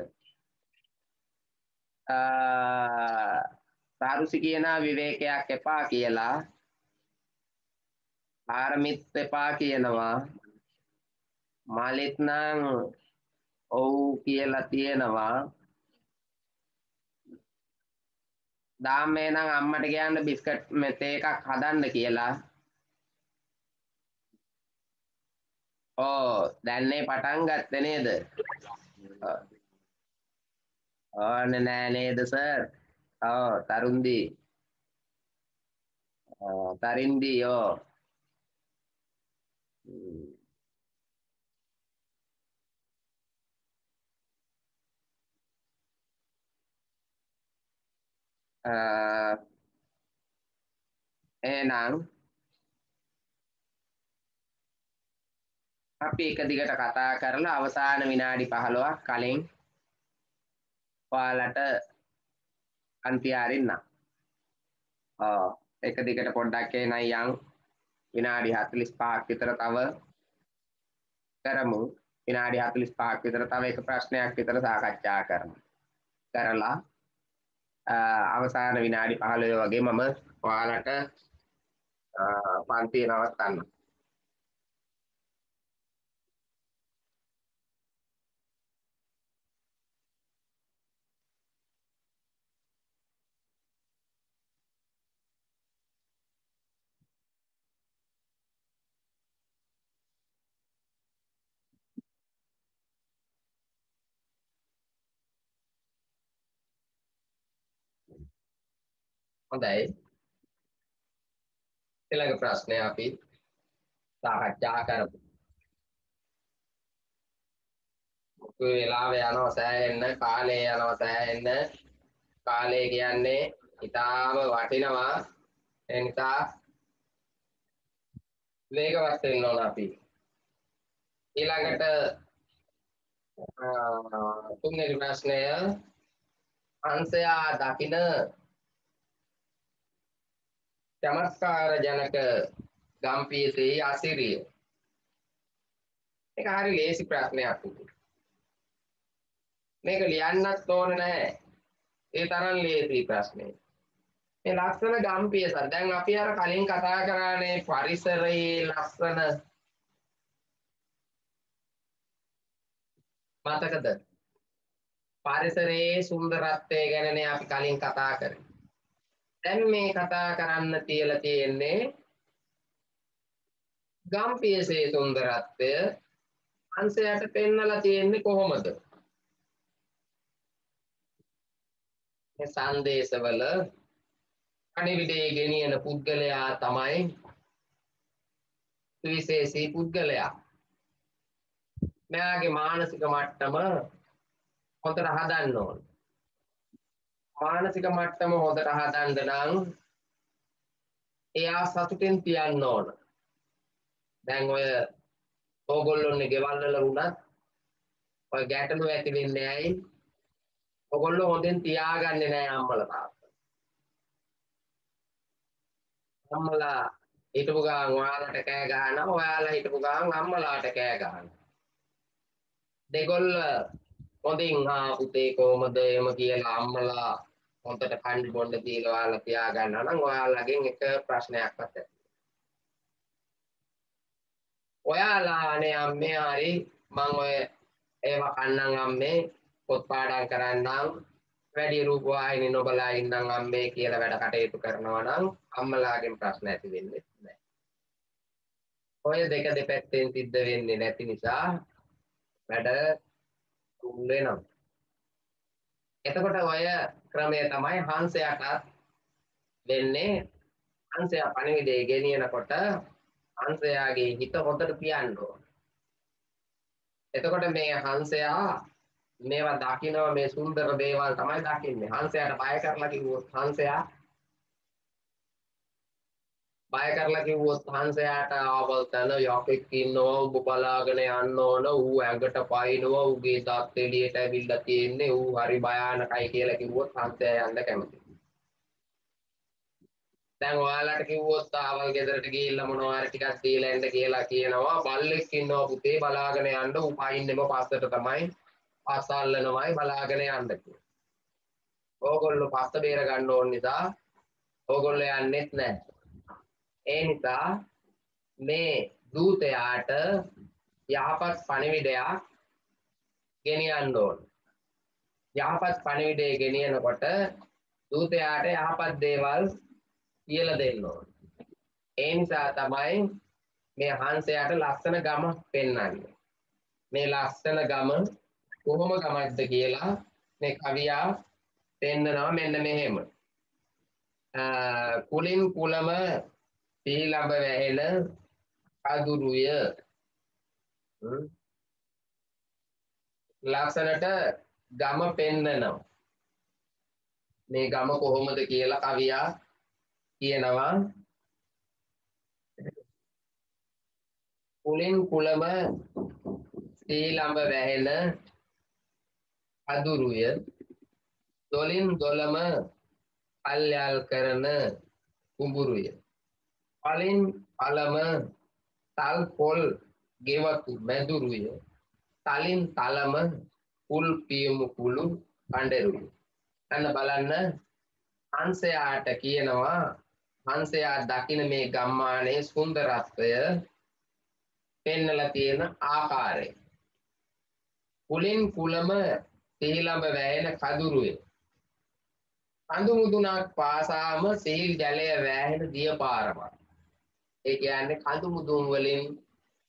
සාරුසි කියනා විවේකයක් එපා කියලා. ආරමිත් එපා කියනවා. මාලිත් නම් ඔව් කියලා තියෙනවා. දාම්මේ නම් අම්මට කියන්න බිස්කට් මෙතේ එකක් හදන්න කියලා. ඕ දැන්නේ පටන් ගත්තේ නේද? ඕන නෑ නේද සර් ඔව් තරුන්දී. තරින්දී ඕ එහෙනම් අපි එක දිගට කතා කරලා අවසාන විනාඩි 15ක් කලින් ඔයාලට අන්ති අරින්න. ඔව් එක දිගට පොඩ්ඩක් එනයි යන් විනාඩි 45ක් විතර තව කරමු. විනාඩි 45ක් විතර තව එක ප්‍රශ්නයක් විතර සාකච්ඡා කරමු. කරලා අවසාන විනාඩි 15 වගේ මම ඔයාලට පන්තිය නවත්තන්න. හොඳයි. ඊළඟ ප්‍රශ්නය අපි සාකච්ඡා කරමු. වෙලාව යනවා සෑහෙන්න කාලය යනවා සෑහෙන්න. කාලය කියන්නේ ඉතාම වටිනවා. ඒ නිසා වේගවත් වෙන්න ඕන අපි. ඊළඟට තුන්වෙනි ප්‍රශ්නය. අංශයා දකින චමත්කාර ජනක ගම්පියසේ අසිරිය. ඒක හරි ලේසි ප්‍රශ්නයක් මේක ලියන්නත් ඕන නැහැ ඒ තරම් ලේසි ප්‍රශ්නේ. මේ ලස්සන ගම්පියස දැන් අපි අර කලින් කතා කරානේ පරිසරයේ ලස්සන මතකද? පරිසරයේ සුන්දරත්වය ගැනනේ අපි කලින් කතා කරේ. දැන් මේ කතා කරන්න තියලා තියෙන්නේ ගම්පියසේ සුන්දරත්වය අංශයට පෙන්නලා තියෙන්නේ කොහොමද? මේ සංදේශවල අනිවිදේ ගෙනියන පුද්ගලයා තමයි සුවිශේෂී පුද්ගලයා. මෙයාගේ මානසික මට්ටම හොඳට හදන්න ඕන. මානසික මට්ටම හොඳට හදන්න නම් එයා සතුටෙන් තියන්න ඕන. දැන් ඔය ඕගොල්ලොන්නේ ගෙවල් වල වුණත් ඔය ගැටලු ඇති වෙන්නේ ඇයි? ඔයගොල්ලෝ හොඳින් තියාගන්නේ නැහැ අම්මලා තාත්තා. අම්මලා හිටපු ගමන් ඔයාලට කෑ ගහනවා ඔයාලා හිටපු ගමන් අම්මලාට කෑ ගහනවා. දෙගොල්ල හොඳින් ආ පුතේ කොහමද එම කියලා අම්මලා හොඳට කන්න බොන්න දීලා ඔයාලා තියා ගන්නවා නම් ඔයාලගෙන් එක ප්‍රශ්නයක්වත් ඇති. ඔයාලා අනේ අම්මේ හරි මං ඔය ඒව කන්නම් අම්මේ පොත් පාඩම් කරන්නම් වැඩි රූපවාහිනී නොබලා ඉන්නම් අම්මේ කියලා වැඩ කටයුතු කරනවා නම් අම්මලාගෙන් ප්‍රශ්න ඇති වෙන්නේ නැහැ. ඔය දෙක දෙපැත්තෙන් සිද්ධ වෙන්නේ නැති නිසා වැඩ තුන් වෙනවා. එතකොට ඔය ක්‍රමය තමයි හංසයටත් වෙන්නේ හංසයා පණිවිඩය ගෙනියනකොට හංසයාගේ හිත හොඳට තියන්න ඕන. එතකොට මේ හංසයා මේවා දකිනවා මේ සුන්දර දේවල් තමයි දකින්නේ. හංසයාට බය කරලා කිව්වොත් හංසයා බය කරලා කිව්වොත් හංසයාට ආවල් තැන යකෙක් ඉන්නවා උඹ බලාගෙන යන්න ඕන ඌ ඇඟට පයින්නවා ඌගේ දත් එළියට ඇවිල්ලා තියෙන්නේ ඌ හරි භයානකයි කියලා කිව්වොත් හංසයා යන්න කැමතියි දැන් ඔයාලට කිව්වොත් ආවල් ගෙදරට ගිහිල්ලා මොනවා හරි ටිකක් දීලා එන්න කියලා කියනවා බල්ලෙක් ඉන්නවා පුතේ බලාගෙන යන්න ඌ පයින්නෙම පස්සට තමයි පස්ස අල්ලනවායි බලාගෙන යන්න කියලා. ඕගොල්ලෝ පස්ස බේර ගන්න ඕන නිසා ඕගොල්ලෝ යන්නෙත් නැහැ. ඒ නිසා මේ දූතයාට යහපත් පණිවිඩයක් ගෙනියන්න ඕන. යහපත් පණිවිඩය ගෙනියනකොට දූතයාට යහපත් දේවල් කියලා දෙන්න ඕන. ඒ නිසා තමයි මේ හංසයාට ලස්සන ගම පෙන්වන්නේ. මේ ලස්සන ගම කොහොම ගමක්ද කියලා මේ කවියා පෙන්නනවා මෙන්න මෙහෙම. කුලින් කුලම පීලඹ වැහෙන කදුරුය ලක්සනට ගම පෙන්නනවා. මේ ගම කොහොමද කියලා කවියා කියනවා. කුලින් කුලම ශ්‍රීලම්බ වැහෙන අදුරුය දොලින් දොළම කල්යල් කරන කුඹුරුය. පලින් පළම තල් පොල් ගෙවතු මැදුරුය. තලින් තලම පුල් පියමු කුළු කණ්ඩෙරුය. අන්න බලන්න හංසයාට කියනවා හංසයා දකින මේ ගම්මානයේ සුන්දරත්වය පෙන්නලා තියෙන ආකාරය. කුලින් කුලම තීලඹ වැයෙන කදුරුවේ කඳු මුදුනක් පාසාම සීල් ජලය වැහෙන දිය පාරමක් ඒ කියන්නේ කඳු මුදුන් වලින්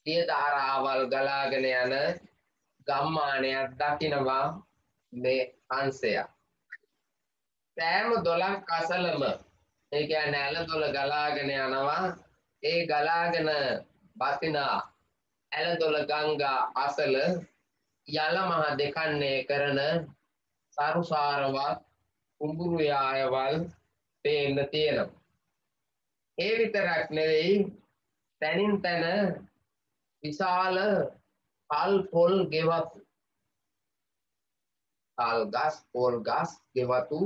දිය ධාරාවල් ගලාගෙන යන ගම්මානයක් දකිනවා මේ හංසයා සෑම දොලක් අසලම ඒ කියන්නේ ඇල දොල ගලාගෙන යනවා ඒ ගලාගෙන බසිනා ඇලදොල ගංගා අසල යල මහ දෙකන්නේ කරන සරුසාරවත් කුඹුරු යායවල් පේන්න තියෙනවා. ඒ විතරක් නෙවෙයි තැනින් තැන විශාල පල් පොල් ගෙවතු. කල් ගස් පොල් ගස් ගෙවතු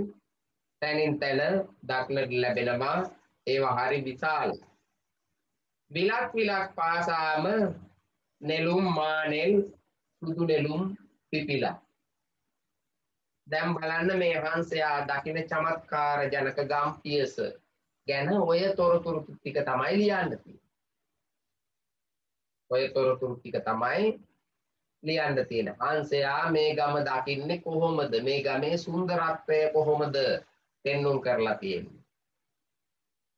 තැනින් තැන දක්නට ලැබෙනවා. ඒවා හරි විශාල. විලක් විලක් පාසාම නෙළුම් මානෙල් සුදු නෙළුම් පිපිලා. දැන් බලන්න මේ වහන්සයා දකින චමත්කාර ජනක ගම්පියස ගැන ඔය තොරතුරු ටික තමයි ලියන්න තියෙන්නේ. ඔය තොරතුරු ටික තමයි ලියන්න තියෙන. හංසයා මේ ගම දකින්නේ කොහොමද? මේ ගමේ සුන්දරත්වය කොහොමද පෙන්눔 කරලා තියෙන්නේ?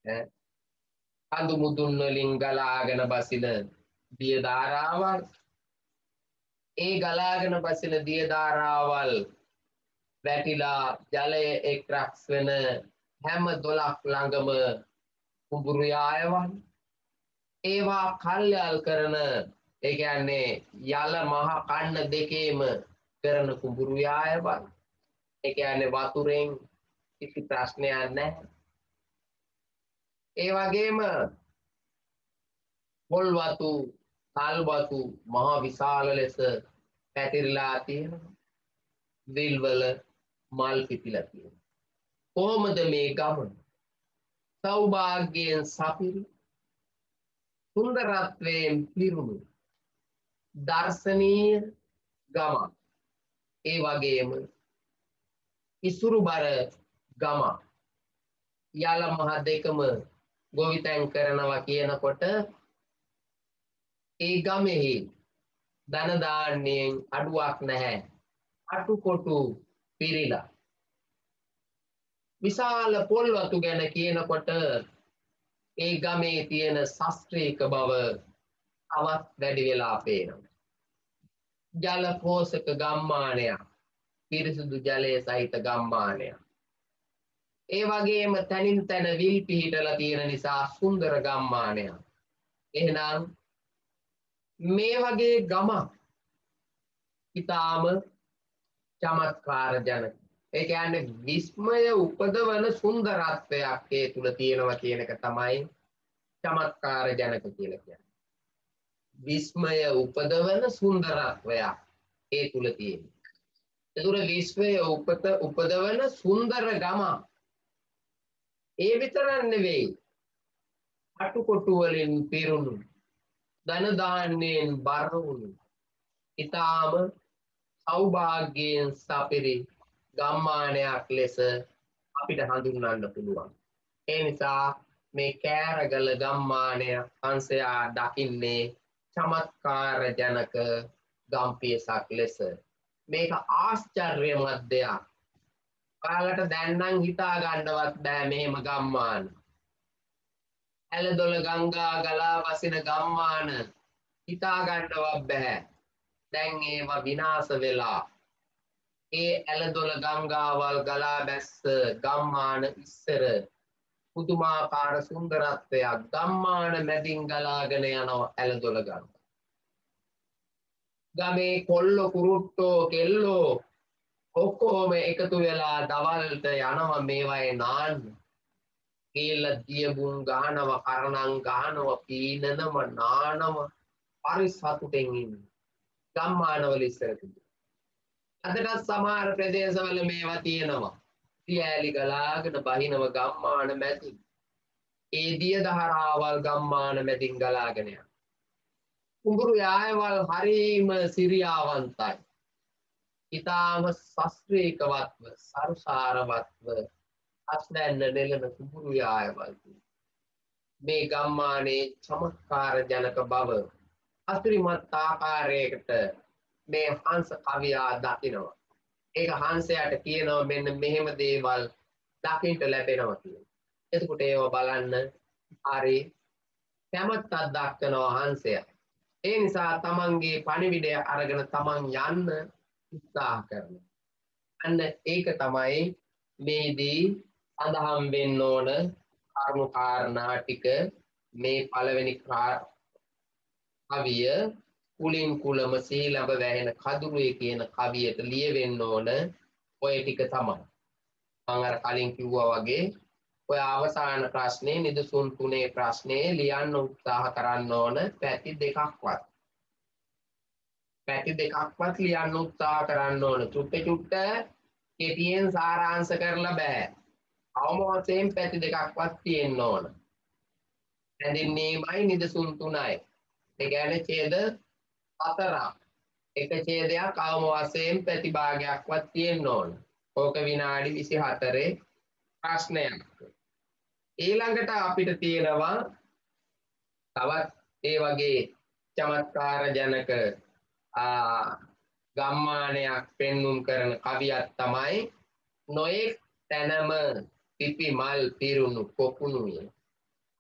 ඈ කඳු මුදුන් වලින් ගලාගෙන බසින දිය ධාරාවල් ඒ ගලාගෙන බසින දිය ධාරාවල් වැටිලා ජලය එක්රක්ස් වෙන හැම දොලක් ළඟම කුඹුරු යායවන් ඒවා කල්යල් කරන ඒ කියන්නේ යල මහ කන්න දෙකේම කරන කුඹුරු යායවන් ඒ කියන්නේ වතුරෙන් කිසි ප්‍රශ්නයක් නැහැ ඒ වගේම පොල් වතු තල්බතු මහා විශාල ලෙස පැතිරිලා තියෙනවා. විල්වල මල් පිපිලා තියෙනවා. කොහොමද මේ ගමන? සෞභාග්‍යයෙන් සපිරි සුන්දරත්වයෙන් පිරුණු දර්ශනීය ගමක්. ඒ වගේම ඉසුරු බර ගමක්. යල මහ දෙකම ගොවිතැන් කරනවා කියනකොට ඒ ගමෙහි ධනධාන්‍යයෙන් අඩුවක් නැහැ. අටුකොටු පිරිලා. විශාල පොල්වතු ගැන කියනකොට ඒ ගමේ තියෙන ශස්ත්‍රීක බව තවත් වැඩි වෙලා පේනවා. ජල පෝෂක ගම්මානයක් පිරිසිදු ජලය සහිත ගම්මානයක්. ඒ වගේම තැනින් තැන විල් පිහිටලා තියෙන නිසා සුන්දර ගම්මානයක්. එහෙනම් මේ වගේ ගමක් ඉතාම චමත්කාර ජනක. ඒ කියන්නේ විස්මය උපදවන සුන්දරත්වයක් ඒ තුල තියෙනවා කියන එක තමයි චමත්කාර ජනක කියලා කියන්නේ. විස්මය උපදවන සුන්දරත්වයක් ඒ තුල තියෙනවා. ඒතුර විස්මය උපත උපදවන සුන්දර ගමක්. ඒ විතරක් නෙවෙයි. අටුකොටු වලින් පිරුණු ධනධාන්‍යයෙන් බර වුණු ඊටාම සෞභාග්‍යයෙන් සපිරි ගම්මානයක් ලෙස අපිට හඳුන්වන්න පුළුවන්. ඒ නිසා මේ කෑරගල ගම්මානය අංශයා දකින්නේ චමත්කාර ජනක ගම්පියසක් ලෙස. මේක ආශ්චර්යමත් දෙයක්. ඔයාලට දැන් නම් හිතා ගන්නවත් බෑ මෙහෙම ගම්මාන. ඇලදොල ගංගා ගලා වසින ගම්මාන හිතා ගන්නවත් බෑ. දැන් ඒවා විනාශ වෙලා ඒ ඇලදොල ගංගාවල් ගලා බැස්ස ගම්මාන ඉස්සර පුදුමාකාර සුන්දරත්වයක්. ගම්මාන මැදින් ගලාගෙන යනවා ඇලදොල ගන්න. ගමේ කොල්ල කුරුට්ටෝ කෙල්ලෝ ඔක්කොම එකතු වෙලා දවල්ට යනව මේවයි නාන්න. කියල්ල දියබුන් ගානව කරණං ගානව පීනනම නානව. පරි සතුටෙන් ඉන්න ගම්මානවල ඉස්සරතිද අදටත් සමහර ප්‍රදේශවල මේවා තියෙනවා. තියෑලි ගලාගෙන බහිනව ගම්මාන මැතින් ඒ දිය දහරාවල් ගම්මාන මැතින් ගලාගෙනය කුඹුරු යායවල් හරීම සිරියාවන්තයි. ඉතාම සස්ත්‍රීකවත්ව සරුසාරවත්ව අස්නැන්න නෙලන කුඹුරු යායවල්ති මේ ගම්මානේ චමත්කාර ජනක බව අස්ත්‍රිමත් ආකාරයකට මේ හංස කවියා දකිනවා. ඒක හන්සයට කියනවා මෙන්න මෙහෙම දේවල් දකිින්ට ලැබෙනවා කිය එතකුට ඒවා බලන්න හරි කැමත්තත් දක්කනවා හන්සය ඒ නිසා තමන්ගේ පණිවිඩය අරගෙන තමන් යන්න උත්සාහ කරන අන්න ඒක තමයි මේදී සඳහම් වෙන්න ඕන කරුණු කාරණා ටික. මේ පළවෙනි කවිය කුලින් කුලම සීලඹ වැහෙන කදුරුවේ කියන කවියට ලියවෙන්න ඕන ඔය ටික තමයි. මම අර කලින් කිව්වා වගේ ඔය අවසාන ප්‍රශ්නේ නිදසුන් තුනේ ප්‍රශ්නේ ලියන්න උත්සාහ කරන්න ඕන පැති දෙකක්වත්. පැති දෙකක්වත් ලියන්න උත්සාහ කරන්න ඕන. චුට්ට චුට්ට කෙටියෙන් සාරාංශ කරලා බෑ. අවම වශයෙන් පැති දෙකක්වත් තියෙන්න ඕන. හැඳින්වීමයි නිදසුන් තුනයි. ඒ කියන්නේ ඡේද හතරක් එක ඡේදයක් අවම වශයෙන් ප්‍රතිභාගයක්වත් තියෙන්න ඕන. ඕක විනාඩි 24 ප්‍රශ්නයක්. ඊළඟට අපිට තියෙනවා තවත් ඒ වගේ චමත්කාර ජනක ගම්මානයක් පෙන්눔 කරන කවියක් තමයි නොයෙක් තැනම පිපි මල් පිරුණු කොකුණුය.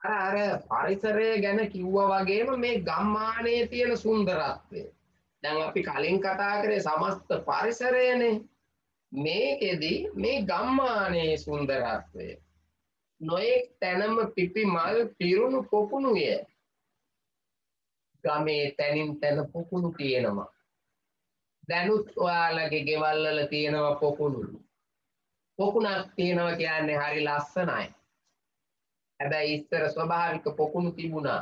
අර අර පරිසරය ගැන කිව්වා වගේම මේ ගම්මානයේ තියෙන සුන්දරත්වය. දැන් අපි කලින් කතා කරේ සමස්ත පරිසරයනේ. මේකෙදි මේ ගම්මානයේ සුන්දරත්වය. නොයෙක් තැනම පිපි මල් පිරුණු පොකුණුය. ගමේ තැනින් තැන පොකුණු තියෙනවා. දැනුත් ඔයාලගේ ගෙවල් වල තියෙනවා පොකුණු. පොකුණක් තියෙනවා කියන්නේ හරි ලස්සනයි. හැබැයි ඉස්සර ස්වභාවික පොකුණු තිබුණා.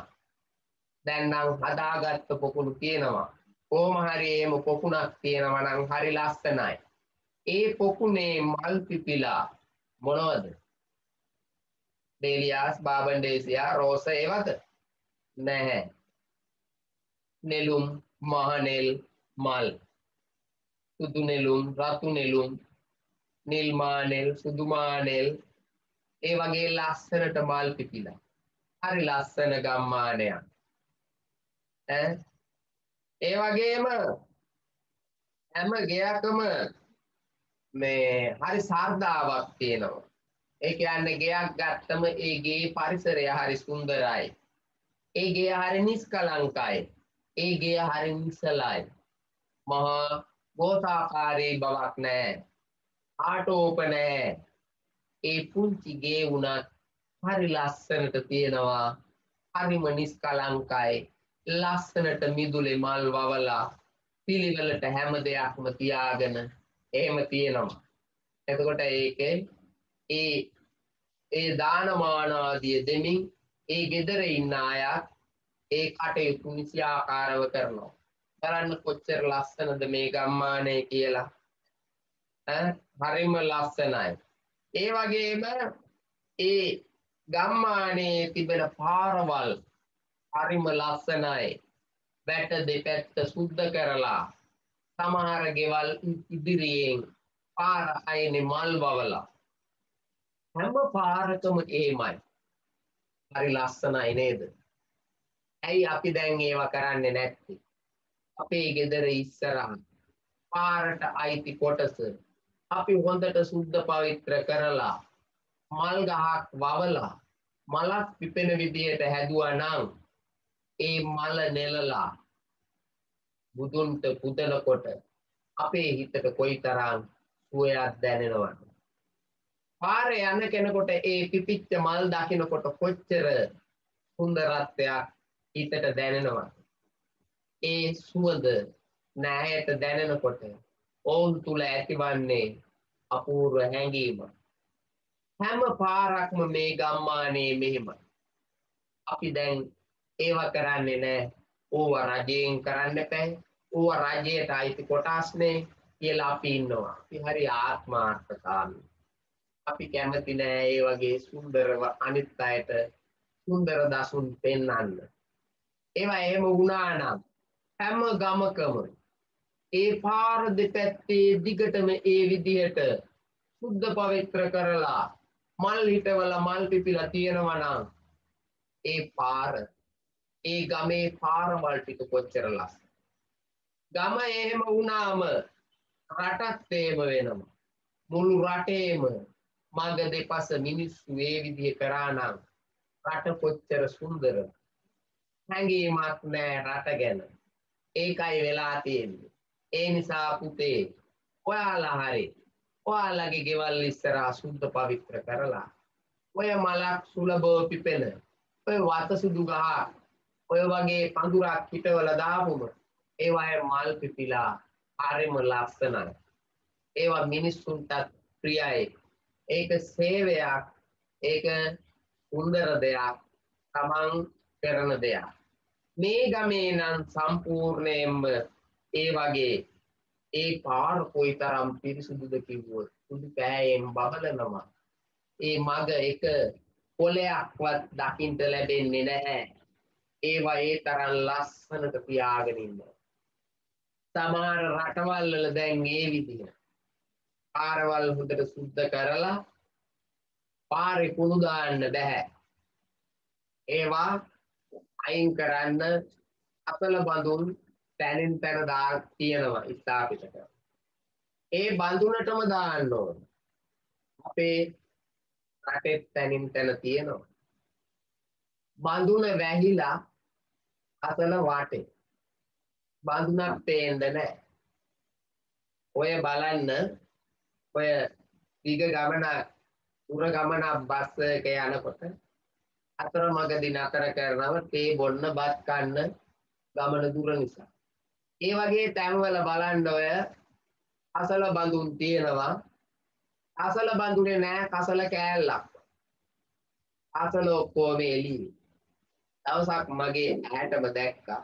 දැන් නම් හදාගත්ත පොකුණු තියෙනවා. කොහොම හරි එහෙම පොකුණක් තියෙනවා නම් හරි ලස්සනයි. ඒ පොකුණේ මල් පිපිලා මොනවද? ඩේලියාස් බාබන්ඩේසියා රෝස ඒවද? නැහැ. නෙළුම් මහනෙල් මල් සුදු නෙළුම් රතු නෙළුම් නිල් මානෙල් සුදු මානෙල් ඒ වගේ ලස්සනට මල් පිපිලා. හරි ලස්සන ගම්මානයක්. ඒ වගේම හැම ගෙයකම මේ හරි සර්ධාවක් තියෙනවා. ඒ කියන්නේ ගෙයක් ගත්තම ඒ ගේ පරිසරය හරි සුන්දරයි. ඒ ගේ හරි නිස්කලංකයි. ඒ ගේ හරි නිසලයි. මහා ගෝතාකාරී බවක් නෑ. ආටෝප නෑ. ඒ පුංචි ගේ වුණත් හරි ලස්සනට තියෙනවා. හරිම නිස්කලංකයි. ලස්සනට මිදුලේ මල් වවලා පිළිවෙලට හැම දෙයක්ම තියාගෙන එහෙම තියෙනවා. එතකොට ඒක ඒ ඒ දානමානාදිය දෙමින් ඒ ගෙදර ඉන්න අයත් ඒ කටයුතු නිසියාකාරව කරනවා. බලන්න කොච්චර ලස්සනද මේ ගම්මානය කියලා. හරිම ලස්සනයි. ඒ වගේම ඒ ගම්මානයේ තිබෙන පාරවල් හරිම ලස්සනයි. වැට දෙපැත්ත සුද්ධ කරලා සමහර ගෙවල් ඉදිරියෙන් පාර අයනේ මල් වවලා. හැම පාරකම ඒමයි. හරි ලස්සනයි නේද? ඇයි අපි දැන් ඒවා කරන්නේ නැත්තේ? අපේ ගෙදර ඉස්සරහ පාරට අයිති කොටස අපි හොඳට සුද්ධ පවිත්‍ර කරලා මල් ගහක් වවලා මලක් පිපෙන විදියට හැදුවා නම් ඒ මල නෙලලා බුදුන්ට පුදනකොට අපේ හිතට කොයි තරම් සුවයක් දැනෙනවද පාරේ යන කෙනෙකුට ඒ පිපිච්ච මල් දකිනකොට කොච්චර සුන්දරත්වයක් හිතට දැනෙනවා. ඒ සුවඳ නෑයට දැනෙනකොට ඔවුන් තුළ ඇතිවන්නේ අපූර්ව හැඟීම. හැම පාරක්ම මේ ගම්මානයේ මෙහෙම. අපි දැන් ඒව කරන්නේ නෑ ඕව රජයෙන් කරන්න පැයි ඕව රජයට අයිති කොටස්නේ කියලා අපි ඉන්නවා. අපි හරි ආත්මාර්ථකාමී. අපි කැමති නෑ ඒ වගේ සුන්දරව අනිත් අයට සුන්දර දසුන් පෙන්වන්න. ඒවා එහෙම වුණා නම් හැම ගමකම ඒ පාර දෙපැත්තේ දිගටම ඒ විදිහට සුද්ධ පවිත්‍ර කරලා මල් හිටවල මල් පිපිලා තියෙනවා නම් ඒ පාර ඒ ගමේ පාරමල් ටික කොච්චර ලස්සනද. ගම එහෙම වුණාම රටත් එහෙම වෙනවා. මුළු රටේම මග දෙපස මිනිස්සු ඒ විදිහ කරා නම් රට කොච්චර සුන්දරද. හැඟීමක් නෑ රට ගැන. ඒකයි වෙලා තියෙන්නේ. ඒ නිසා පුතේ ඔයාලා හරි ඔයාලගේ ගෙවල් ඉස්සරහා සුද්ධ පවිත්‍ර කරලා ඔය මලක් සුලභව පිපෙන ඔය වත සුදු ගහ ඔය වගේ පඳුරක් හිටවල දාපුම ඒවාය මල් පිපිලා හරිම ලස්සනයි. ඒවා මිනිස්සුන්ටත් ප්‍රියයි. ඒක සේවයක් ඒක සුන්දර දෙයක් තමන් කරන දෙයක්. මේ ගමේ නම් සම්පූර්ණයෙන්ම ඒ වගේ ඒ පාර කොයි තරම් පිරිසුදුද කිව්වොත් සුදු පෑයෙන් බබලනවා. ඒ මග එක කොලයක්වත් දකිින්ට ලැබෙන්නේ නැහැ. ඒවා ඒ තරන් ලස්සනට පියාගෙනන්න සමහර රටවල්ලල දැන් ඒ විදිහ. පාරවල් හොඳට සුද්ධ කරලා පාරෙ කුණුදාන්න බැහැ. ඒවා අයින් කරන්න අපල බඳුන් තැනින් තැන දා තියෙනවා ස්ථාපිත කර ඒ බඳුනටම දාන්න ඕන. අපේ රටෙත් තැනින් තැන තියෙනවා. බඳුන වැහිලා අසල වාටේ. බඳුනක් පේන්ද නෑ. ඔය බලන්න ඔය දිග ගමන උර ගමන බස්ස එක යනකොට අතර මගදි නතර කරනව තේ බොන්න බත් කන්න ගමන දුර නිසා. ඒ වගේ තැන්වල බලන්ඩ ඔය අසල බඳුන් තියෙනවා. අසල බඳුනේ නෑ කසල කෑල්ලක්. අසල ඔක්කෝම එලී දවසක් මගේ ඇහැටම දැක්කා.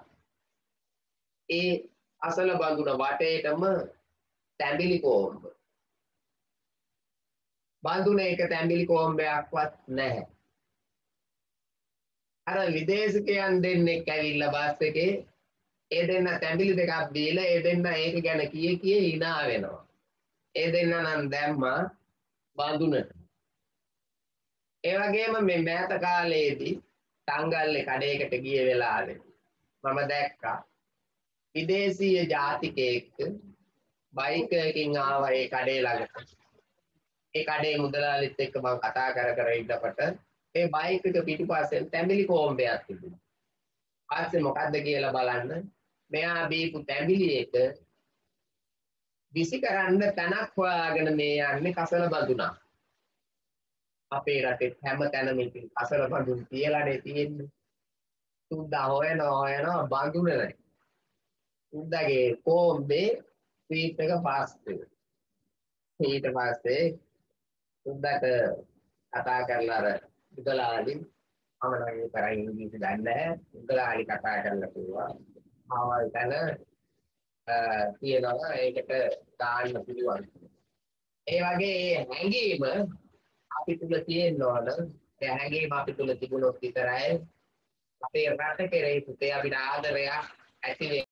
ඒ අසල බඳුන වටේටම තැඹිලි කෝම්බ. බඳුන එක තැඹිලි කෝම්බයක්වත් නැහැ. අර විදේශකයන් දෙන්නෙක් ඇවිල්ල බස් එකේ ඒ දෙන්න තැඹිලි දෙකක් දීලා ඒ දෙන්න ඒක ගැන කිය කිය hina වෙනවා. ඒ දෙන්න නම් දැම්මා බඳුනට. ඒ වගේම මේ මෑත කාලයේදී තංගල්ලේ කඩේකට ගිය වෙලාවේ මම දැක්කා විදේශීය ජාතිකයෙක් බයික් එකකින් ආවා ඒ කඩේ ළඟට. ඒ කඩේ මුදලාලිත් එක්ක මම කතා කර කර ඉන්නකොට ඒ බයික් එක පිටිපස්සෙන් තැඹිලි කෝම්බයක් තිබුණා. පස්සේ මොකද්ද කියලා බලන්න. මෙයා බීපු තැඹිලි එක විසි කරන්න තැනක් හොයාගෙන මේ යන්නේ කසල බඳුනා. අපේ රටේ හැම තැනම ඉතින් කසල බඳුන් තියලානේ තියෙන්නේ. සුද්දා හොයන හොයන බඳුන නැහැ. සුද්දාගේ කොම්බේ ස්වීට් එක පාස් වෙනවා. ඊට පස්සේ සුද්දාට කතා කරලා අර උදලාලි මම නම් ඒ තරම් ඉංග්‍රීසි දන්නේ නැහැ. උදලාලි කතා කරලා කිව්වා. ආවල් තැන තියෙනවා ඒකට දාන්න පුළුවන්. ඒ වගේ හැඟීම අපි තුල තියෙන්න ඕන. ඒ හැඟීම අපි තුල තිබුණොත් විතරයි අපේ රට කෙරෙහි පුතේ අපිට ආදරයක් ඇති